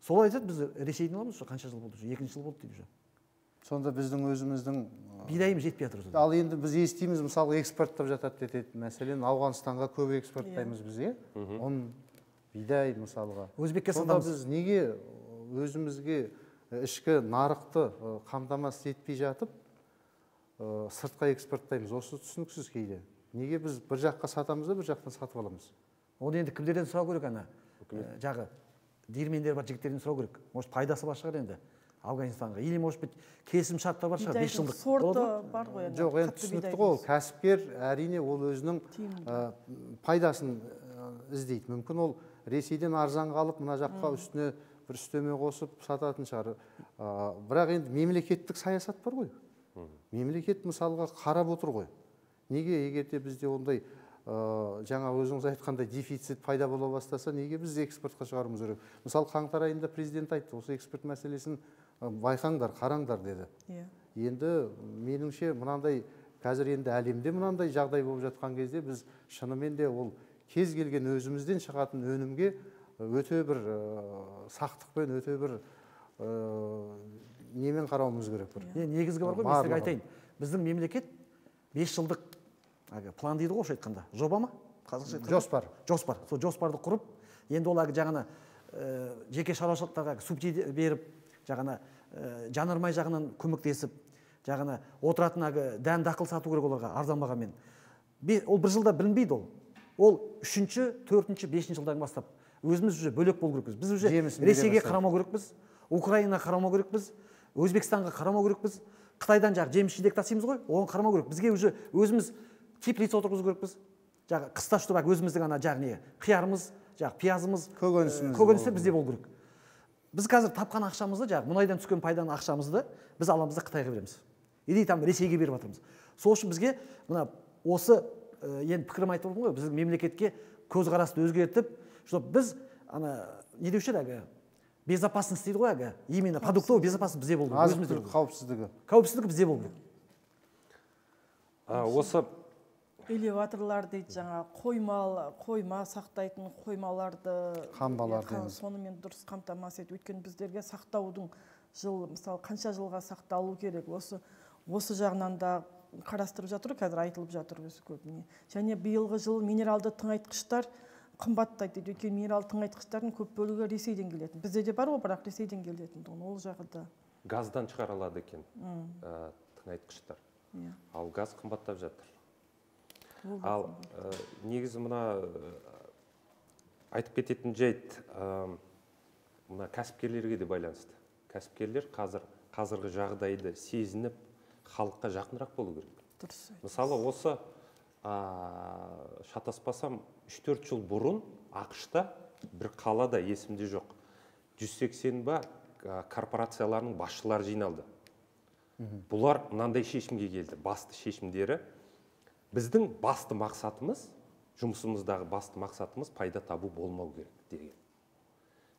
Солар айтады біз ресейден аламыз уже қанша жыл болды уже? Екінші жыл болды дейді уже. Сонда біздің өзіміздің бидайымыз жетпей жатыр уже. ал енді біз естиміз мысалы экспорттап жатады деді мәселен. Ауғанстанға көп экспорттаймыз біз иә ұн бидай мысалға. Өзбекке сонда сатамыз. біз неге өзімізге ішкі нарықты қамтамасыз етпей жатып сыртқа экспорттаймыз. Осы түсініксіз кейде. Неге біз бір жаққа сатамыз да бір жақтан сатып аламыз? Оны енді кімдерден сұрау керек ана? Жағы. Диірмендер бар жігіттерден сұрау керек. Может пайдасы бар шығар енді? Афганистанға. Или может быть келісімшарттар бар шығар бес жылдық. Сорты бар ғой енді. Жоқ енді түсінікті ғой. ол кәсіпкер әрине ол өзінің пайдасын іздейді. Мүмкін ол ресейден арзан қалып мына жаққа үстіне бір үстеме қосып сататын шығар. Ә, бірақ енді мемлекеттік саясат бар ғой. Мемлекет мысалға қарап отыр ғой. Неге егер де бізде ондай ә, жаңа өзіңіз айтқандай дефицит пайда бола бастаса неге біз экспортқа шығаруымыз керек? Мысалы қаңтар айында президент айтты осы экспорт мәселесін байқаңдар қараңдар деді. Иә. Енді меніңше мынандай қазір енді әлемде мынандай жағдай болып жатқан кезде біз шынымен де ол кез келген өзімізден шығатын өнімге өте бір ә, сақтықпен өте бір ә, немен қарауымыз керек бір. Не негізгі бар ғой мен сіздерге айтайын. Біздің мемлекет бес жылдық әлгі план дейді ғой орысша айтқанда. Жоба ма? Қазақша айтқанда? Жоспар. Жоспар. Сол жоспарды құрып енді ол әлгі жаңағыны ә, жеке шаруашылықтарға субсидия беріп жаңағыны ә, жанармай жағынан көмектесіп жаңағыны отыратын әлгі дән дақыл сату керек оларға арзан бағамен ол бір жылда білінбейді ол. Ол үшінші төртінші бесінші жылдан бастап. Өзіміз уже бөлек болу керекпіз. Біз уже ресейге қарамау керекпіз украинаға қарамау керекпіз өзбекстанға қарамау керекпіз қытайдан жаңағы жеміс жидек тасимыз ғой оған қарамау керек. Бізге уже өзіміз теплица отырғызу керекпіз. Жаңағы қыста штаб өзіміздің ана жағы не қиярымыз жаңағы пиязымыз Көкөнісіміз ә, көкөністер бізде болу керек. Біз қазір тапқан ақшамызды жаңағы мұнайдан түскен пайданың ақшамызды біз аламыз да қытайға береміз. Или там ресейге беріп жатырмыз сол үшін бізге мына осы ә, енді пікірім айтып отырмын ғой біздің мемлекетке көзқарасты өзгертіп чтобы біз ана не деуші еді әлгі? Безопасность дейді ғой әлгі? Именно продуктовый безопасность бізде болу керек азық түлік қауіпсіздігі. Қауіпсіздігі бізде болу керек А, осы элеваторлар дейді жаңа қойма қойма сақтайтын қоймаларды Қамбалар сонымен дұрыс қамтамасыз ету. Өйткені біздерге сақтаудың жыл мысалы қанша жылға сақталу керек? Осы осы жағынан да қарастырып жатыр ғой, қазір айтылып жатыр өзі көбіне. Және биылғы жыл минералды тыңайтқыштар қымбаттайды дейді. Өйткені минералды тыңайтқыштардың көп бөлігі ресейден келетін. Бізде де бар ғой бірақ ресейден келетін ол жағы да газдан шығарылады екен ә, тыңайтқыштар. Иә. Ал газ қымбаттап жатыр. Ал ә, негізі мына айтып кететін жайт ә, мына кәсіпкерлерге де байланысты. Кәсіпкерлер қазір қазіргі жағдайды сезініп халыққа жақынырақ болу керек. Дұрыс мысалы осы ә, шатаспасам 3-4 жыл бұрын ақшта бір қалада есімде жоқ. 180 ба корпорацияларының басшылары жиналды. Бұлар мынандай шешімге келді басты шешімдері. Біздің басты мақсатымыз жұмысымыздағы басты мақсатымыз пайда табу болмау керек деген.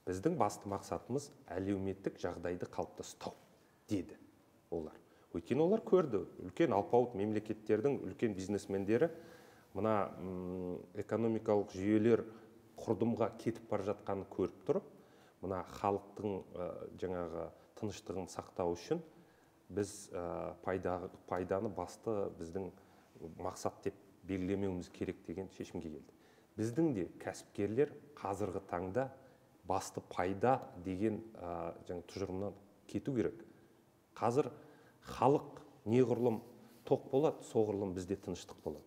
Біздің басты мақсатымыз әлеуметтік жағдайды қалыптастыру деді олар. Өйткені олар көрді. Үлкен алпауыт мемлекеттердің үлкен бизнесмендері мына экономикалық жүйелер құрдымға кетіп бара жатқанын көріп тұрып мына халықтың жаңағы тыныштығын сақтау үшін біз пайда, пайданы басты біздің мақсат деп белгілемеуіміз керек деген шешімге келді. Біздің де кәсіпкерлер қазіргі таңда басты пайда деген ә, тұжырымнан кету керек. Қазір халық неғұрлым тоқ болады соғұрлым бізде тыныштық болады.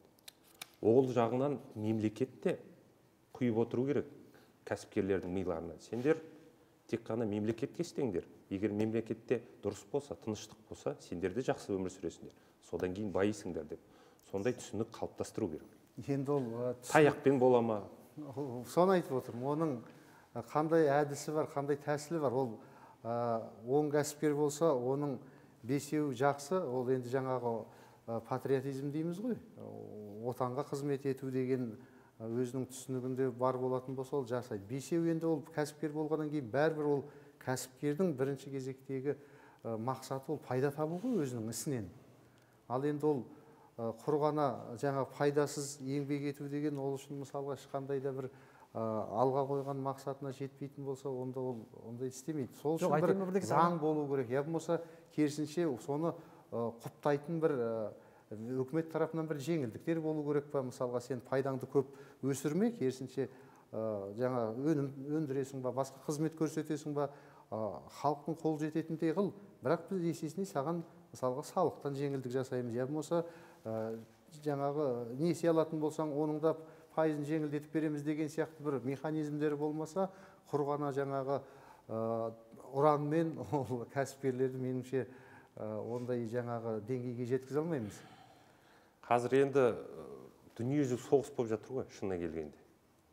Ол жағынан мемлекет те құйып отыру керек. Кәсіпкерлердің миларына сендер тек қана мемлекетке істеңдер. Егер мемлекетте дұрыс болса тыныштық болса сендер де жақсы өмір сүресіңдер. Содан кейін байисыңдар деп сондай түсінік қалыптастыру керек. Енді ол таяқпен бола ма? Соны айтып отырмын. Оның қандай әдісі бар қандай тәсілі бар? Ол он кәсіпкер болса оның бесеуі жақсы ол енді жаңағы патриотизм дейміз ғой. Отанға қызмет ету деген өзінің түсінігінде бар болатын болса ол жасайды. Бесеу енді ол кәсіпкер болғаннан кейін бәрібір ол кәсіпкердің бірінші кезектегі мақсаты ол пайда табу ғой өзінің ісінен. Ал енді ол құр ғана жаңа пайдасыз еңбек ету деген ол үшін мысалға ешқандай да бір алға қойған мақсатына жетпейтін болса онда ол ондай істемейді. Сол үшін бір заң болу керек. Я болмаса керісінше соны құптайтын бір үкімет тарапынан бір жеңілдіктер болу керек па? Мысалға сен пайдаңды көп өсірме керісінше жаңа өнім өндіресің ба басқа қызмет көрсетесің ба? Халықтың қол жететіндей қыл. Бірақ біз есесіне саған мысалға салықтан жеңілдік жасаймыз. Я болмаса жаңағы несие алатын болсаң оның да пайызын жеңілдетіп береміз деген сияқты бір механизмдері болмаса құр ғана жаңағы ұранмен ол кәсіпкерлерді меніңше ондай жаңағы деңгейге жеткізе алмаймыз. Қазір енді дүниежүзілік соғыс болып жатыр ғой шынына келгенде.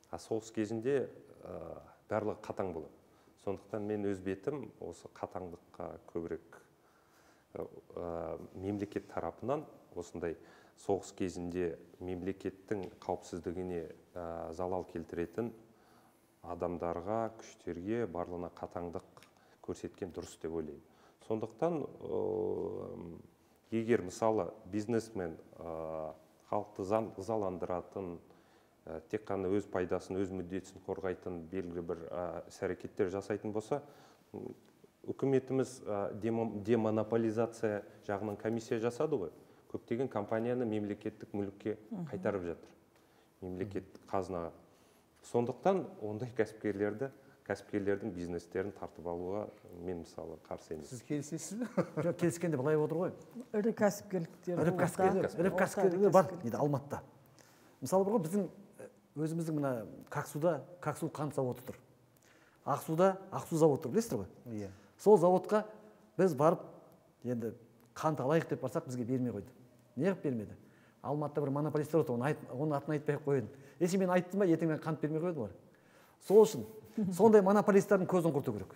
А соғыс кезінде ә, барлығы қатаң болады. Сондықтан мен өз бетім осы қатаңдыққа көбірек ә, мемлекет тарапынан осындай соғыс кезінде мемлекеттің қауіпсіздігіне ә, залал келтіретін адамдарға күштерге барлығына қатаңдық көрсеткен дұрыс деп ойлаймын. Сондықтан егер мысалы бизнесмен халықты зан- ызаландыратын ә, тек қана өз пайдасын өз мүддесін қорғайтын белгілі бір ә, әрекеттер жасайтын болса үкіметіміз демо- демонополизация жағынан комиссия жасады ғой. Көптеген компанияны мемлекеттік мүлікке қайтарып жатыр. Мемлекеттік қазынаға сондықтан ондай кәсіпкерлерді кәсіпкерлердің бизнестерін тартып алуға мен мысалы қарсы емеспін. Сіз келісесіз бе? Жоқ келіскенде былай отыр ғой. Ірі кәсіпкерліктер ірі кәсіпкерлер ірі кәсіпкерлер бар дейді алматыда. Мысалы бар ғой біздің і, өзіміздің мына каксуда каксу қант зауыты тұр. Ақсуда ақсу зауыты тұр білесіздер ғой? Иә. Сол заводқа біз барып енді қант алайық деп барсақ бізге бермей қойды. Неғып бермеді. Алматыда бір монополистер отыр оны оның атын айтпай ақ қояйын. Если мен айттым ба? Ертең маған қант бермей қояды олар. Сол үшін сондай монополистердің көзін құрту керек.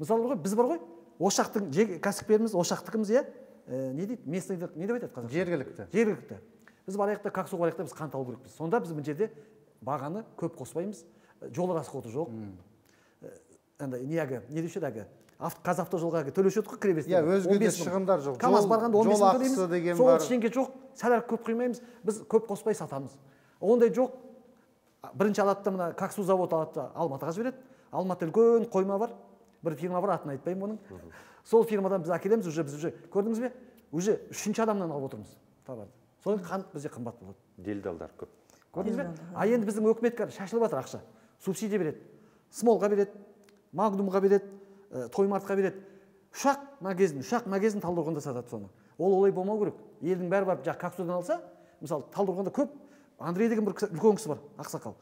Мысалы ғой біз бар ғой ошақтың кәсіпкеріміз ошақтікіміз иә? Ә, не дейді? Местный не деп айтады қазақша? Жергілікті. Жергілікті. Біз барайық та каксу барайық та біз қант алу керекпіз. Сонда біз мына жерде бағаны көп қоспаймыз. Жол расходы жоқ. Андай неғі не деуші еді әлгі қазавтожолға төлеуші едік қой кіреберісте Иә, өзге де шығындар жоқ. камаз барғанда он бес мың төлейміз. деген сол теңге жоқ. Сәл көп құймаймыз. Біз көп қоспай сатамыз. Ондай жоқ. Бірінші алады да мына каксу заводы алады да алматыға жібереді алматыда үлкен қойма бар. Бір фирма бар атын айтпаймын оның. Сол фирмадан біз әкелеміз уже біз уже көрдіңіз бе? Уже үшінші адамнан алып отырмыз товарды. Содан қант бізде қымбат болады. Делдалдар көп. Көрдіңіз бе? А енді біздің өкімет қазір шашылып жатыр ақша. Субсидия береді смолға береді магнумға береді. Ә, тоймартқа береді. Үш ақ магазин үш ақ магазин талдықорғанда сатады соны. Ол олай болмау керек. Елдің бәрі барып жаңағы каксудан алса мысалы талдықорғанда көп андрей деген бір үлкен кісі бар ақсақал.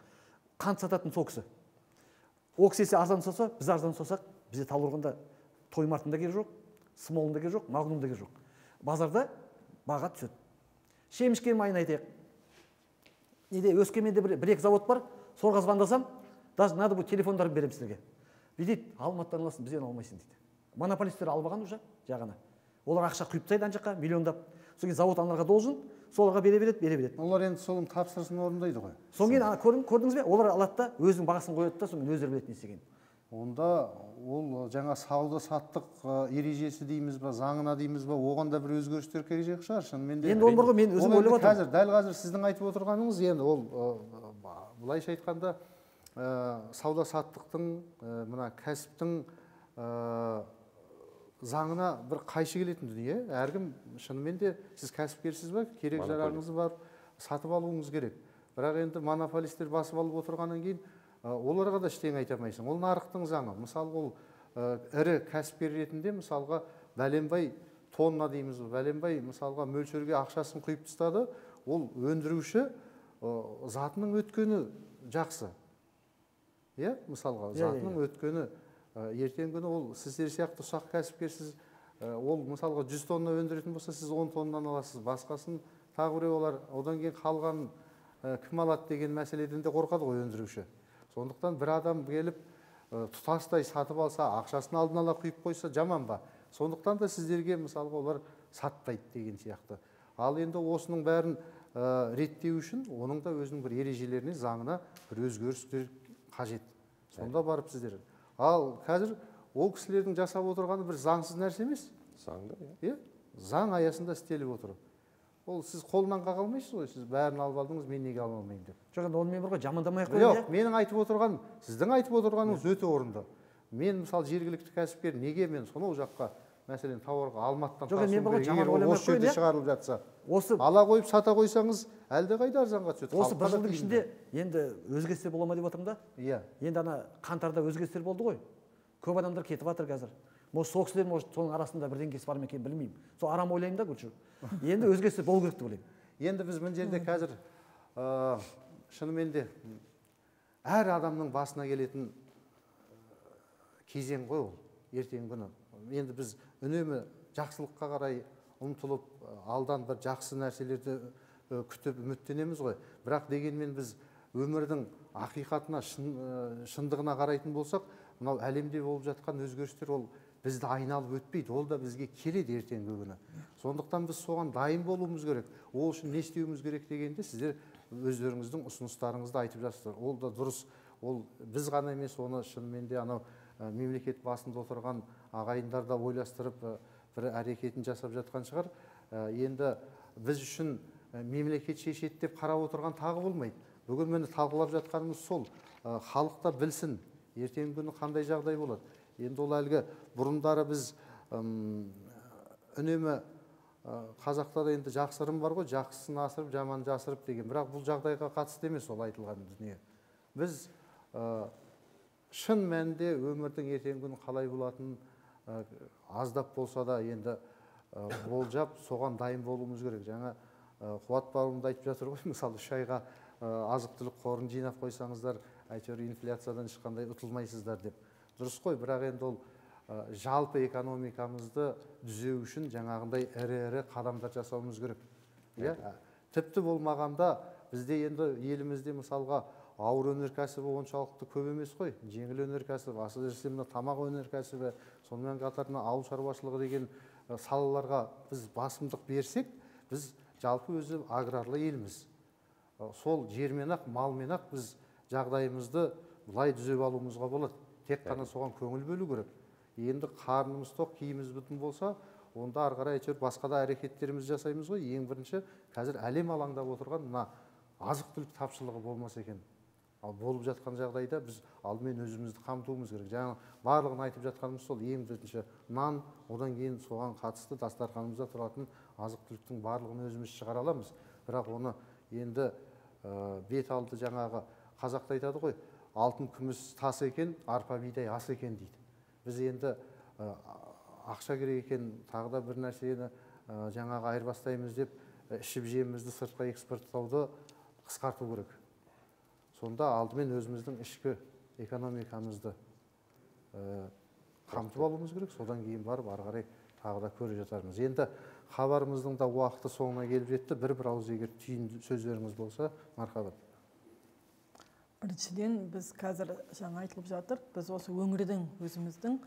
Қант сататын сол кісі. Ол кісі арзан сатса біз арзан сатсақ бізде талдықорғанда тоймартын да керегі жоқ смолын да керегі жоқ магнум керегі жоқ. Базарда баға түседі. Шемішке майын айтайық. Неде өскеменде бір, бір екі завод бар соларға звондасам даже надо будет телефондарын беремін сіздерге. Бүйтеді алматыдан аласың бізден алмайсың дейді. Монополисттер алып алған уже жағына. Олар ақша құйып тастайды ана жаққа миллиондап. Содан кейін завод аналарға должен соларға бере береді бере береді. Олар енді соның тапсырысын орындайды ғой. Содан кейін ана көрдің- көрдіңіз бе? Олар алады да өзінің бағасын қояды да содан кейін өздері біледі не істегенін. Онда ол жаңа сауда саттық ережесі дейміз ба заңына дейміз ба оған да бір өзгерістер керек шығар шынымен де. Енді ол бар ғой мен өзім ойлап отырмын. қазір дәл қазір сіздің айтып отырғаныңыз енді ол былайша айтқанда сауда саттықтың ы, мына кәсіптің ы, заңына бір қайшы келетін дүние. Әркім шынымен де сіз кәсіпкерсіз ба? Керек жарағыңыз бар сатып алуыңыз керек. Бірақ енді монополистер басып алып отырғаннан кейін ә, оларға да ештеңе айта алмайсың. Ол нарықтың заңы. Мысалға ол ә, ірі кәсіпкер ретінде мысалға бәленбай тонна дейміз. Ғой бәленбай мысалға мөлшерге ақшасын құйып тастады. Ол өндіруші затының өткені жақсы. Иә? мысалға Иә, иә, затының өткені ертеңгі күні ол сіздер сияқты ұсақ кәсіпкерсіз ол мысалға 100 тонна өндіретін болса сіз 10 тоннаны аласыз. Басқасын тағы біреу алар одан кейін қалғанын кім алады деген мәселеден де қорқады ғой өндіруші. Сондықтан бір адам келіп тұтастай сатып алса ақшасын алдын ала құйып қойса жаман ба? Сондықтан да сіздерге мысалға олар сатпайды деген сияқты. Ал енді осының бәрін реттеу үшін оның да өзінің бір ережелеріне заңына бір өзгерістер қажет. Сонда барып сіздер. Ал қазір ол кісілердің жасап отырғаны бір заңсыз нәрсе емес. Заңда иә. Иә? Заң аясында істеліп отыр. Ол сіз қолынан қаға алмайсыз ғой сіз бәрін алып алдыңыз мен неге ала алмаймын деп. Жоқ енді онымен бір ғой жамандамай ақ қояйын жоқ менің айтып отырғаным сіздің айтып отырғаныңыз өте орынды. Мен мысалы жергілікті кәсіпкер неге мен сонау жаққа мәселен тауарға алматыдан Жоқ, мен ойламай осы жерде иә? шығарылып жатса осы ала қойып сата қойсаңыз әлдеқайда арзанға түседі? Осы бір жылдың ішінде енді өзгерістер бола ма деп отырмын да? Иә. Енді ана қаңтарда өзгерістер болды ғой. Көп адамдар кетіп жатыр қазір. Может сол кісілер может соның арасында бірдеңкесі бар ма екенін білмеймін. Сол арам ойлаймын да гүлшір енді өзгерістер болу керек деп ойлаймын. Енді біз мына жерде қазір ә, шынымен де әр адамның басына келетін кезең ғой ол ертеңгі күні. Енді біз үнемі жақсылыққа қарай ұмтылып алдан бір жақсы нәрселерді күтіп үміттенеміз ғой. Бірақ дегенмен біз өмірдің ақиқатына шын, шындығына қарайтын болсақ мынау әлемде болып жатқан өзгерістер ол бізді айналып өтпейді. Ол да бізге келеді ертеңгі күні. Сондықтан біз соған дайын болуымыз керек. Ол үшін не істеуіміз керек дегенде сіздер өздеріңіздің ұсыныстарыңызды айтып жатсыздар. Ол да дұрыс. Ол біз ғана емес оны шынымен де анау мемлекет басында отырған ағайындар да ойластырып ә, бір әрекетін жасап жатқан шығар. Ә, енді біз үшін мемлекет шешеді деп қарап отырған тағы болмайды. Бүгін міне талқылап жатқанымыз сол. Халық та білсін ертеңгі күні қандай жағдай болады. Енді ол әлгі бұрындары біз үнемі қазақта да енді жақсы ырым бар ғой жақсысын асырып жаман жасырып деген. Бірақ бұл жағдайға қатысты емес ол айтылған дүние. Біз шын мәнінде өмірдің ертеңгі күні қалай болатынын ә, аздап болса да енді ә, болжап соған дайын болуымыз керек. Жаңа ә, қуат бауырым да айтып жатыр ғой мысалы үш айға азық түлік қорын жинап қойсаңыздар әйтеуір инфляциядан ешқандай ұтылмайсыздар деп. Дұрыс қой бірақ енді ол жалпы экономикамызды түзеу үшін жаңағындай ірі ірі қадамдар жасауымыз керек. Иә? Тіпті болмағанда бізде енді елімізде мысалға ауыр өнеркәсібі оншалықты көп емес қой. Жеңіл өнеркәсіп әсіресе мына тамақ өнеркәсібі сонымен қатар мына ауыл шаруашылығы деген салаларға біз басымдық берсек біз жалпы өзі аграрлы елміз. Сол жермен ақ малмен ақ біз жағдайымызды былай түзеп алуымызға болады. Тек қана соған көңіл бөлу керек. Енді қарнымыз тоқ киіміміз бүтін болса онда ары қарай әйтеуір басқа да әрекеттерімізді жасаймыз ғой. Ең бірінші қазір әлем алаңдап отырған мына азық түлік тапшылығы болмаса екен. Ал болып жатқан жағдайда біз алдымен өзімізді қамтуымыз керек. Жаңа барлығын айтып жатқанымыз сол ең бірінші нан одан кейін соған қатысты дастарханымызда тұратын азық түліктің барлығын өзіміз шығара аламыз. Бірақ оны енді ә, бет алды жаңағы қазақта айтады ғой алтын күміс тас екен арпа бидай ас екен дейді. Біз енді ә, ақша керек екен тағы да бір нәрсені ә, жаңағы айырбастаймыз деп ішіп жемімізді сыртқа экспорттауды қысқарту керек. Сонда алдымен өзіміздің ішкі экономикамызды ә, қамтып алуымыз керек. Содан кейін барып ары қарай тағы да көре жатармыз. Енді хабарымыздың да уақыты соңына келіп жетті. Бір бір ауыз егер түйінді сөздеріңіз болса мархабат. Біріншіден біз қазір жаңа айтылып жатыр. Біз осы өңірдің өзіміздің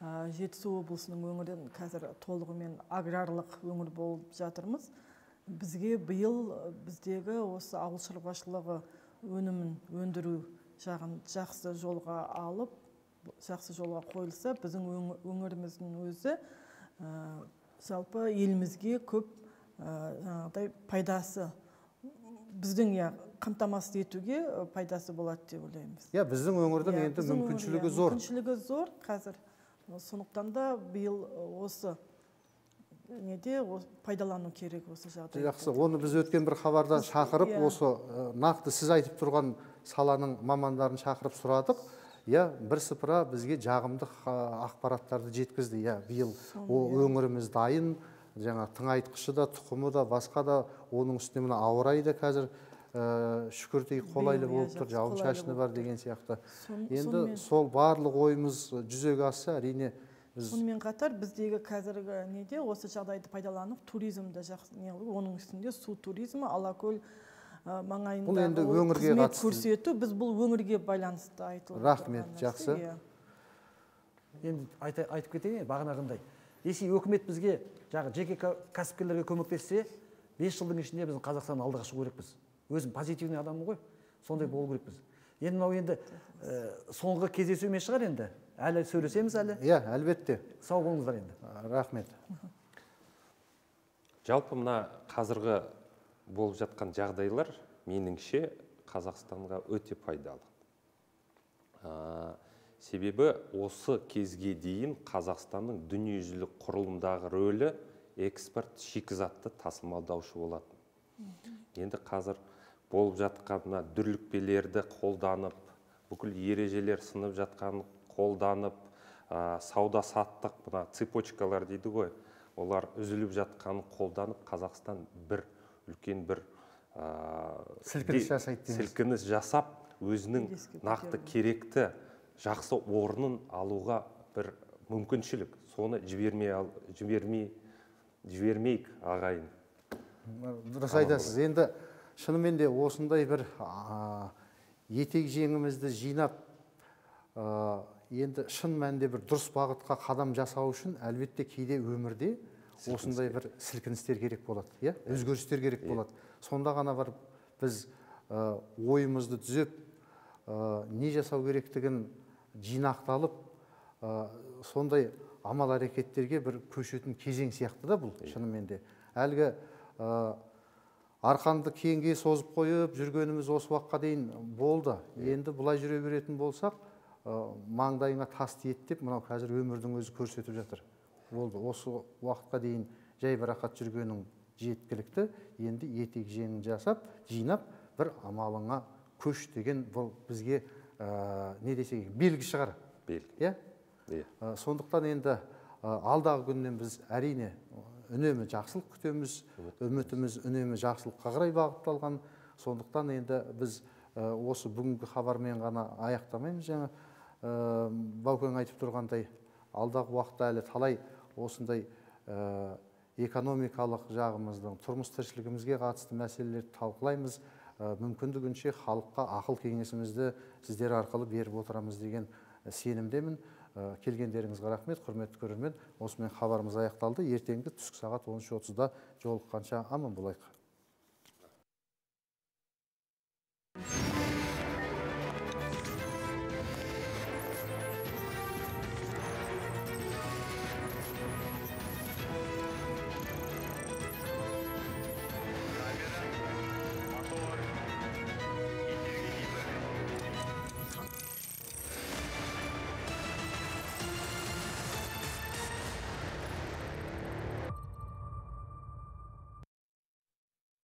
ә, жетісу облысының өңірін қазір толығымен аграрлық өңір болып жатырмыз. Бізге биыл біздегі осы ауыл шаруашылығы өнімін өндіру жағын жақсы жолға алып жақсы жолға қойылса біздің өңіріміздің өзі ә, жалпы елімізге көп ә, жаңағыдай пайдасы біздің иә қамтамасыз етуге пайдасы болады деп ойлаймыз. Иә біздің өңірдің Иә, енді мүмкіншілігі иә, зор. мүмкіншілігі зор қазір. Сондықтан да биыл осы неде пайдалану керек осы жағдайды жақсы оны біз өткен бір хабарда шақырып Иә. осы ә, нақты сіз айтып тұрған саланың мамандарын шақырып сұрадық. Иә бірсыпыра бізге жағымды ақпараттарды жеткізді. Иә биыл о өңіріміз дайын. Жаңа тыңайтқышы да тұқымы да басқа да. Оның үстіне мына ауа райы да қазір ә, шүкіртей қолайлы Биыл, иә, болып тұр. жауын шашыны болып бар деген сияқты. Енді сол барлық ойымыз жүзеге асса әрине біз сонымен қатар біздегі қазіргі неде осы жағдайды пайдаланып туризмді жақсы не қылу, оның үстінде су туризмі алакөл ә, маңайындағы Бұл енді өңірге қызмет қатысты. көрсету біз бұл өңірге байланысты айтылып Рахмет, жақсы. иә. енді айта, айтып кетейін бағанағындай ресей өкімет бізге жаңағы жеке кәсіпкерлерге көмектессе бес жылдың ішінде біздің қазақстан алдыға шығу керекпіз өзім позитивный адаммын ғой сондай болу керекпіз енді мынау енді ә, соңғы кездесу емес шығар енді әлі сөйлесеміз әлі? Иә әлбетте. Сау болыңыздар енді. Рахмет. Жалпы мына қазіргі болып жатқан жағдайлар меніңше қазақстанға өте пайдалы. Ә, себебі осы кезге дейін қазақстанның дүниежүзілік құрылымдағы рөлі экспорт шикізатты тасымалдаушы болатын. Енді қазір болып жатқан мына дүрлікпелерді қолданып бүкіл ережелер сынып жатқанын қолданып ә, сауда саттық мына цепочкалар дейді ғой. Олар үзіліп жатқанын қолданып қазақстан бір үлкен бір ә, Сілкініс жасайды дейміз. сілкініс жасап өзінің нақты керекті жақсы орнын алуға бір мүмкіншілік. Соны жібермей ал жібермей жібермейік ағайын. Дұрыс айтасыз. Енді шынымен де осындай бір а, етек жеңімізді жинап енді шын мәнінде бір дұрыс бағытқа қадам жасау үшін әлбетте кейде өмірде осындай бір сілкіністер керек болады иә? Өзгерістер керек болады. Сонда ғана барып біз ойымызды түзеп не жасау керектігін жинақталып сондай амал әрекеттерге бір көшетін кезең сияқты да бұл шынымен де әлгі арқанды кейінге созып қойып жүргеніміз осы уақытқа дейін болды. Енді бұлай жүре беретін болсақ маңдайыңа тас тиеді деп мынау қазір өмірдің өзі көрсетіп жатыр. Болды осы уақытқа дейін жай рахат жүргенің жеткілікті. Енді етек жеңін жасап жинап бір амалыңа көш деген бұл бізге ә, не десек белгі шығар. Белгі. Иә? Иә. Ә, сондықтан енді ә, алдағы күннен біз әрине үнемі жақсылық күтеміз үмітіміз үнемі жақсылыққа қарай бағытталған. Сондықтан енді біз ә, осы бүгінгі хабармен ғана аяқтамаймыз жаңа. Баукең айтып тұрғандай алдағы уақытта әлі талай осындай ә, экономикалық жағымыздың тұрмыс тіршілігімізге қатысты мәселелерді талқылаймыз. Ә, мүмкіндігінше халыққа ақыл кеңесімізді сіздер арқылы беріп отырамыз деген сенімдемін. Ә, келгендеріңізге рахмет құрметті көрермен. Осымен хабарымыз аяқталды. Ертеңгі түскі сағат он үш отызда жолыққанша аман болайық.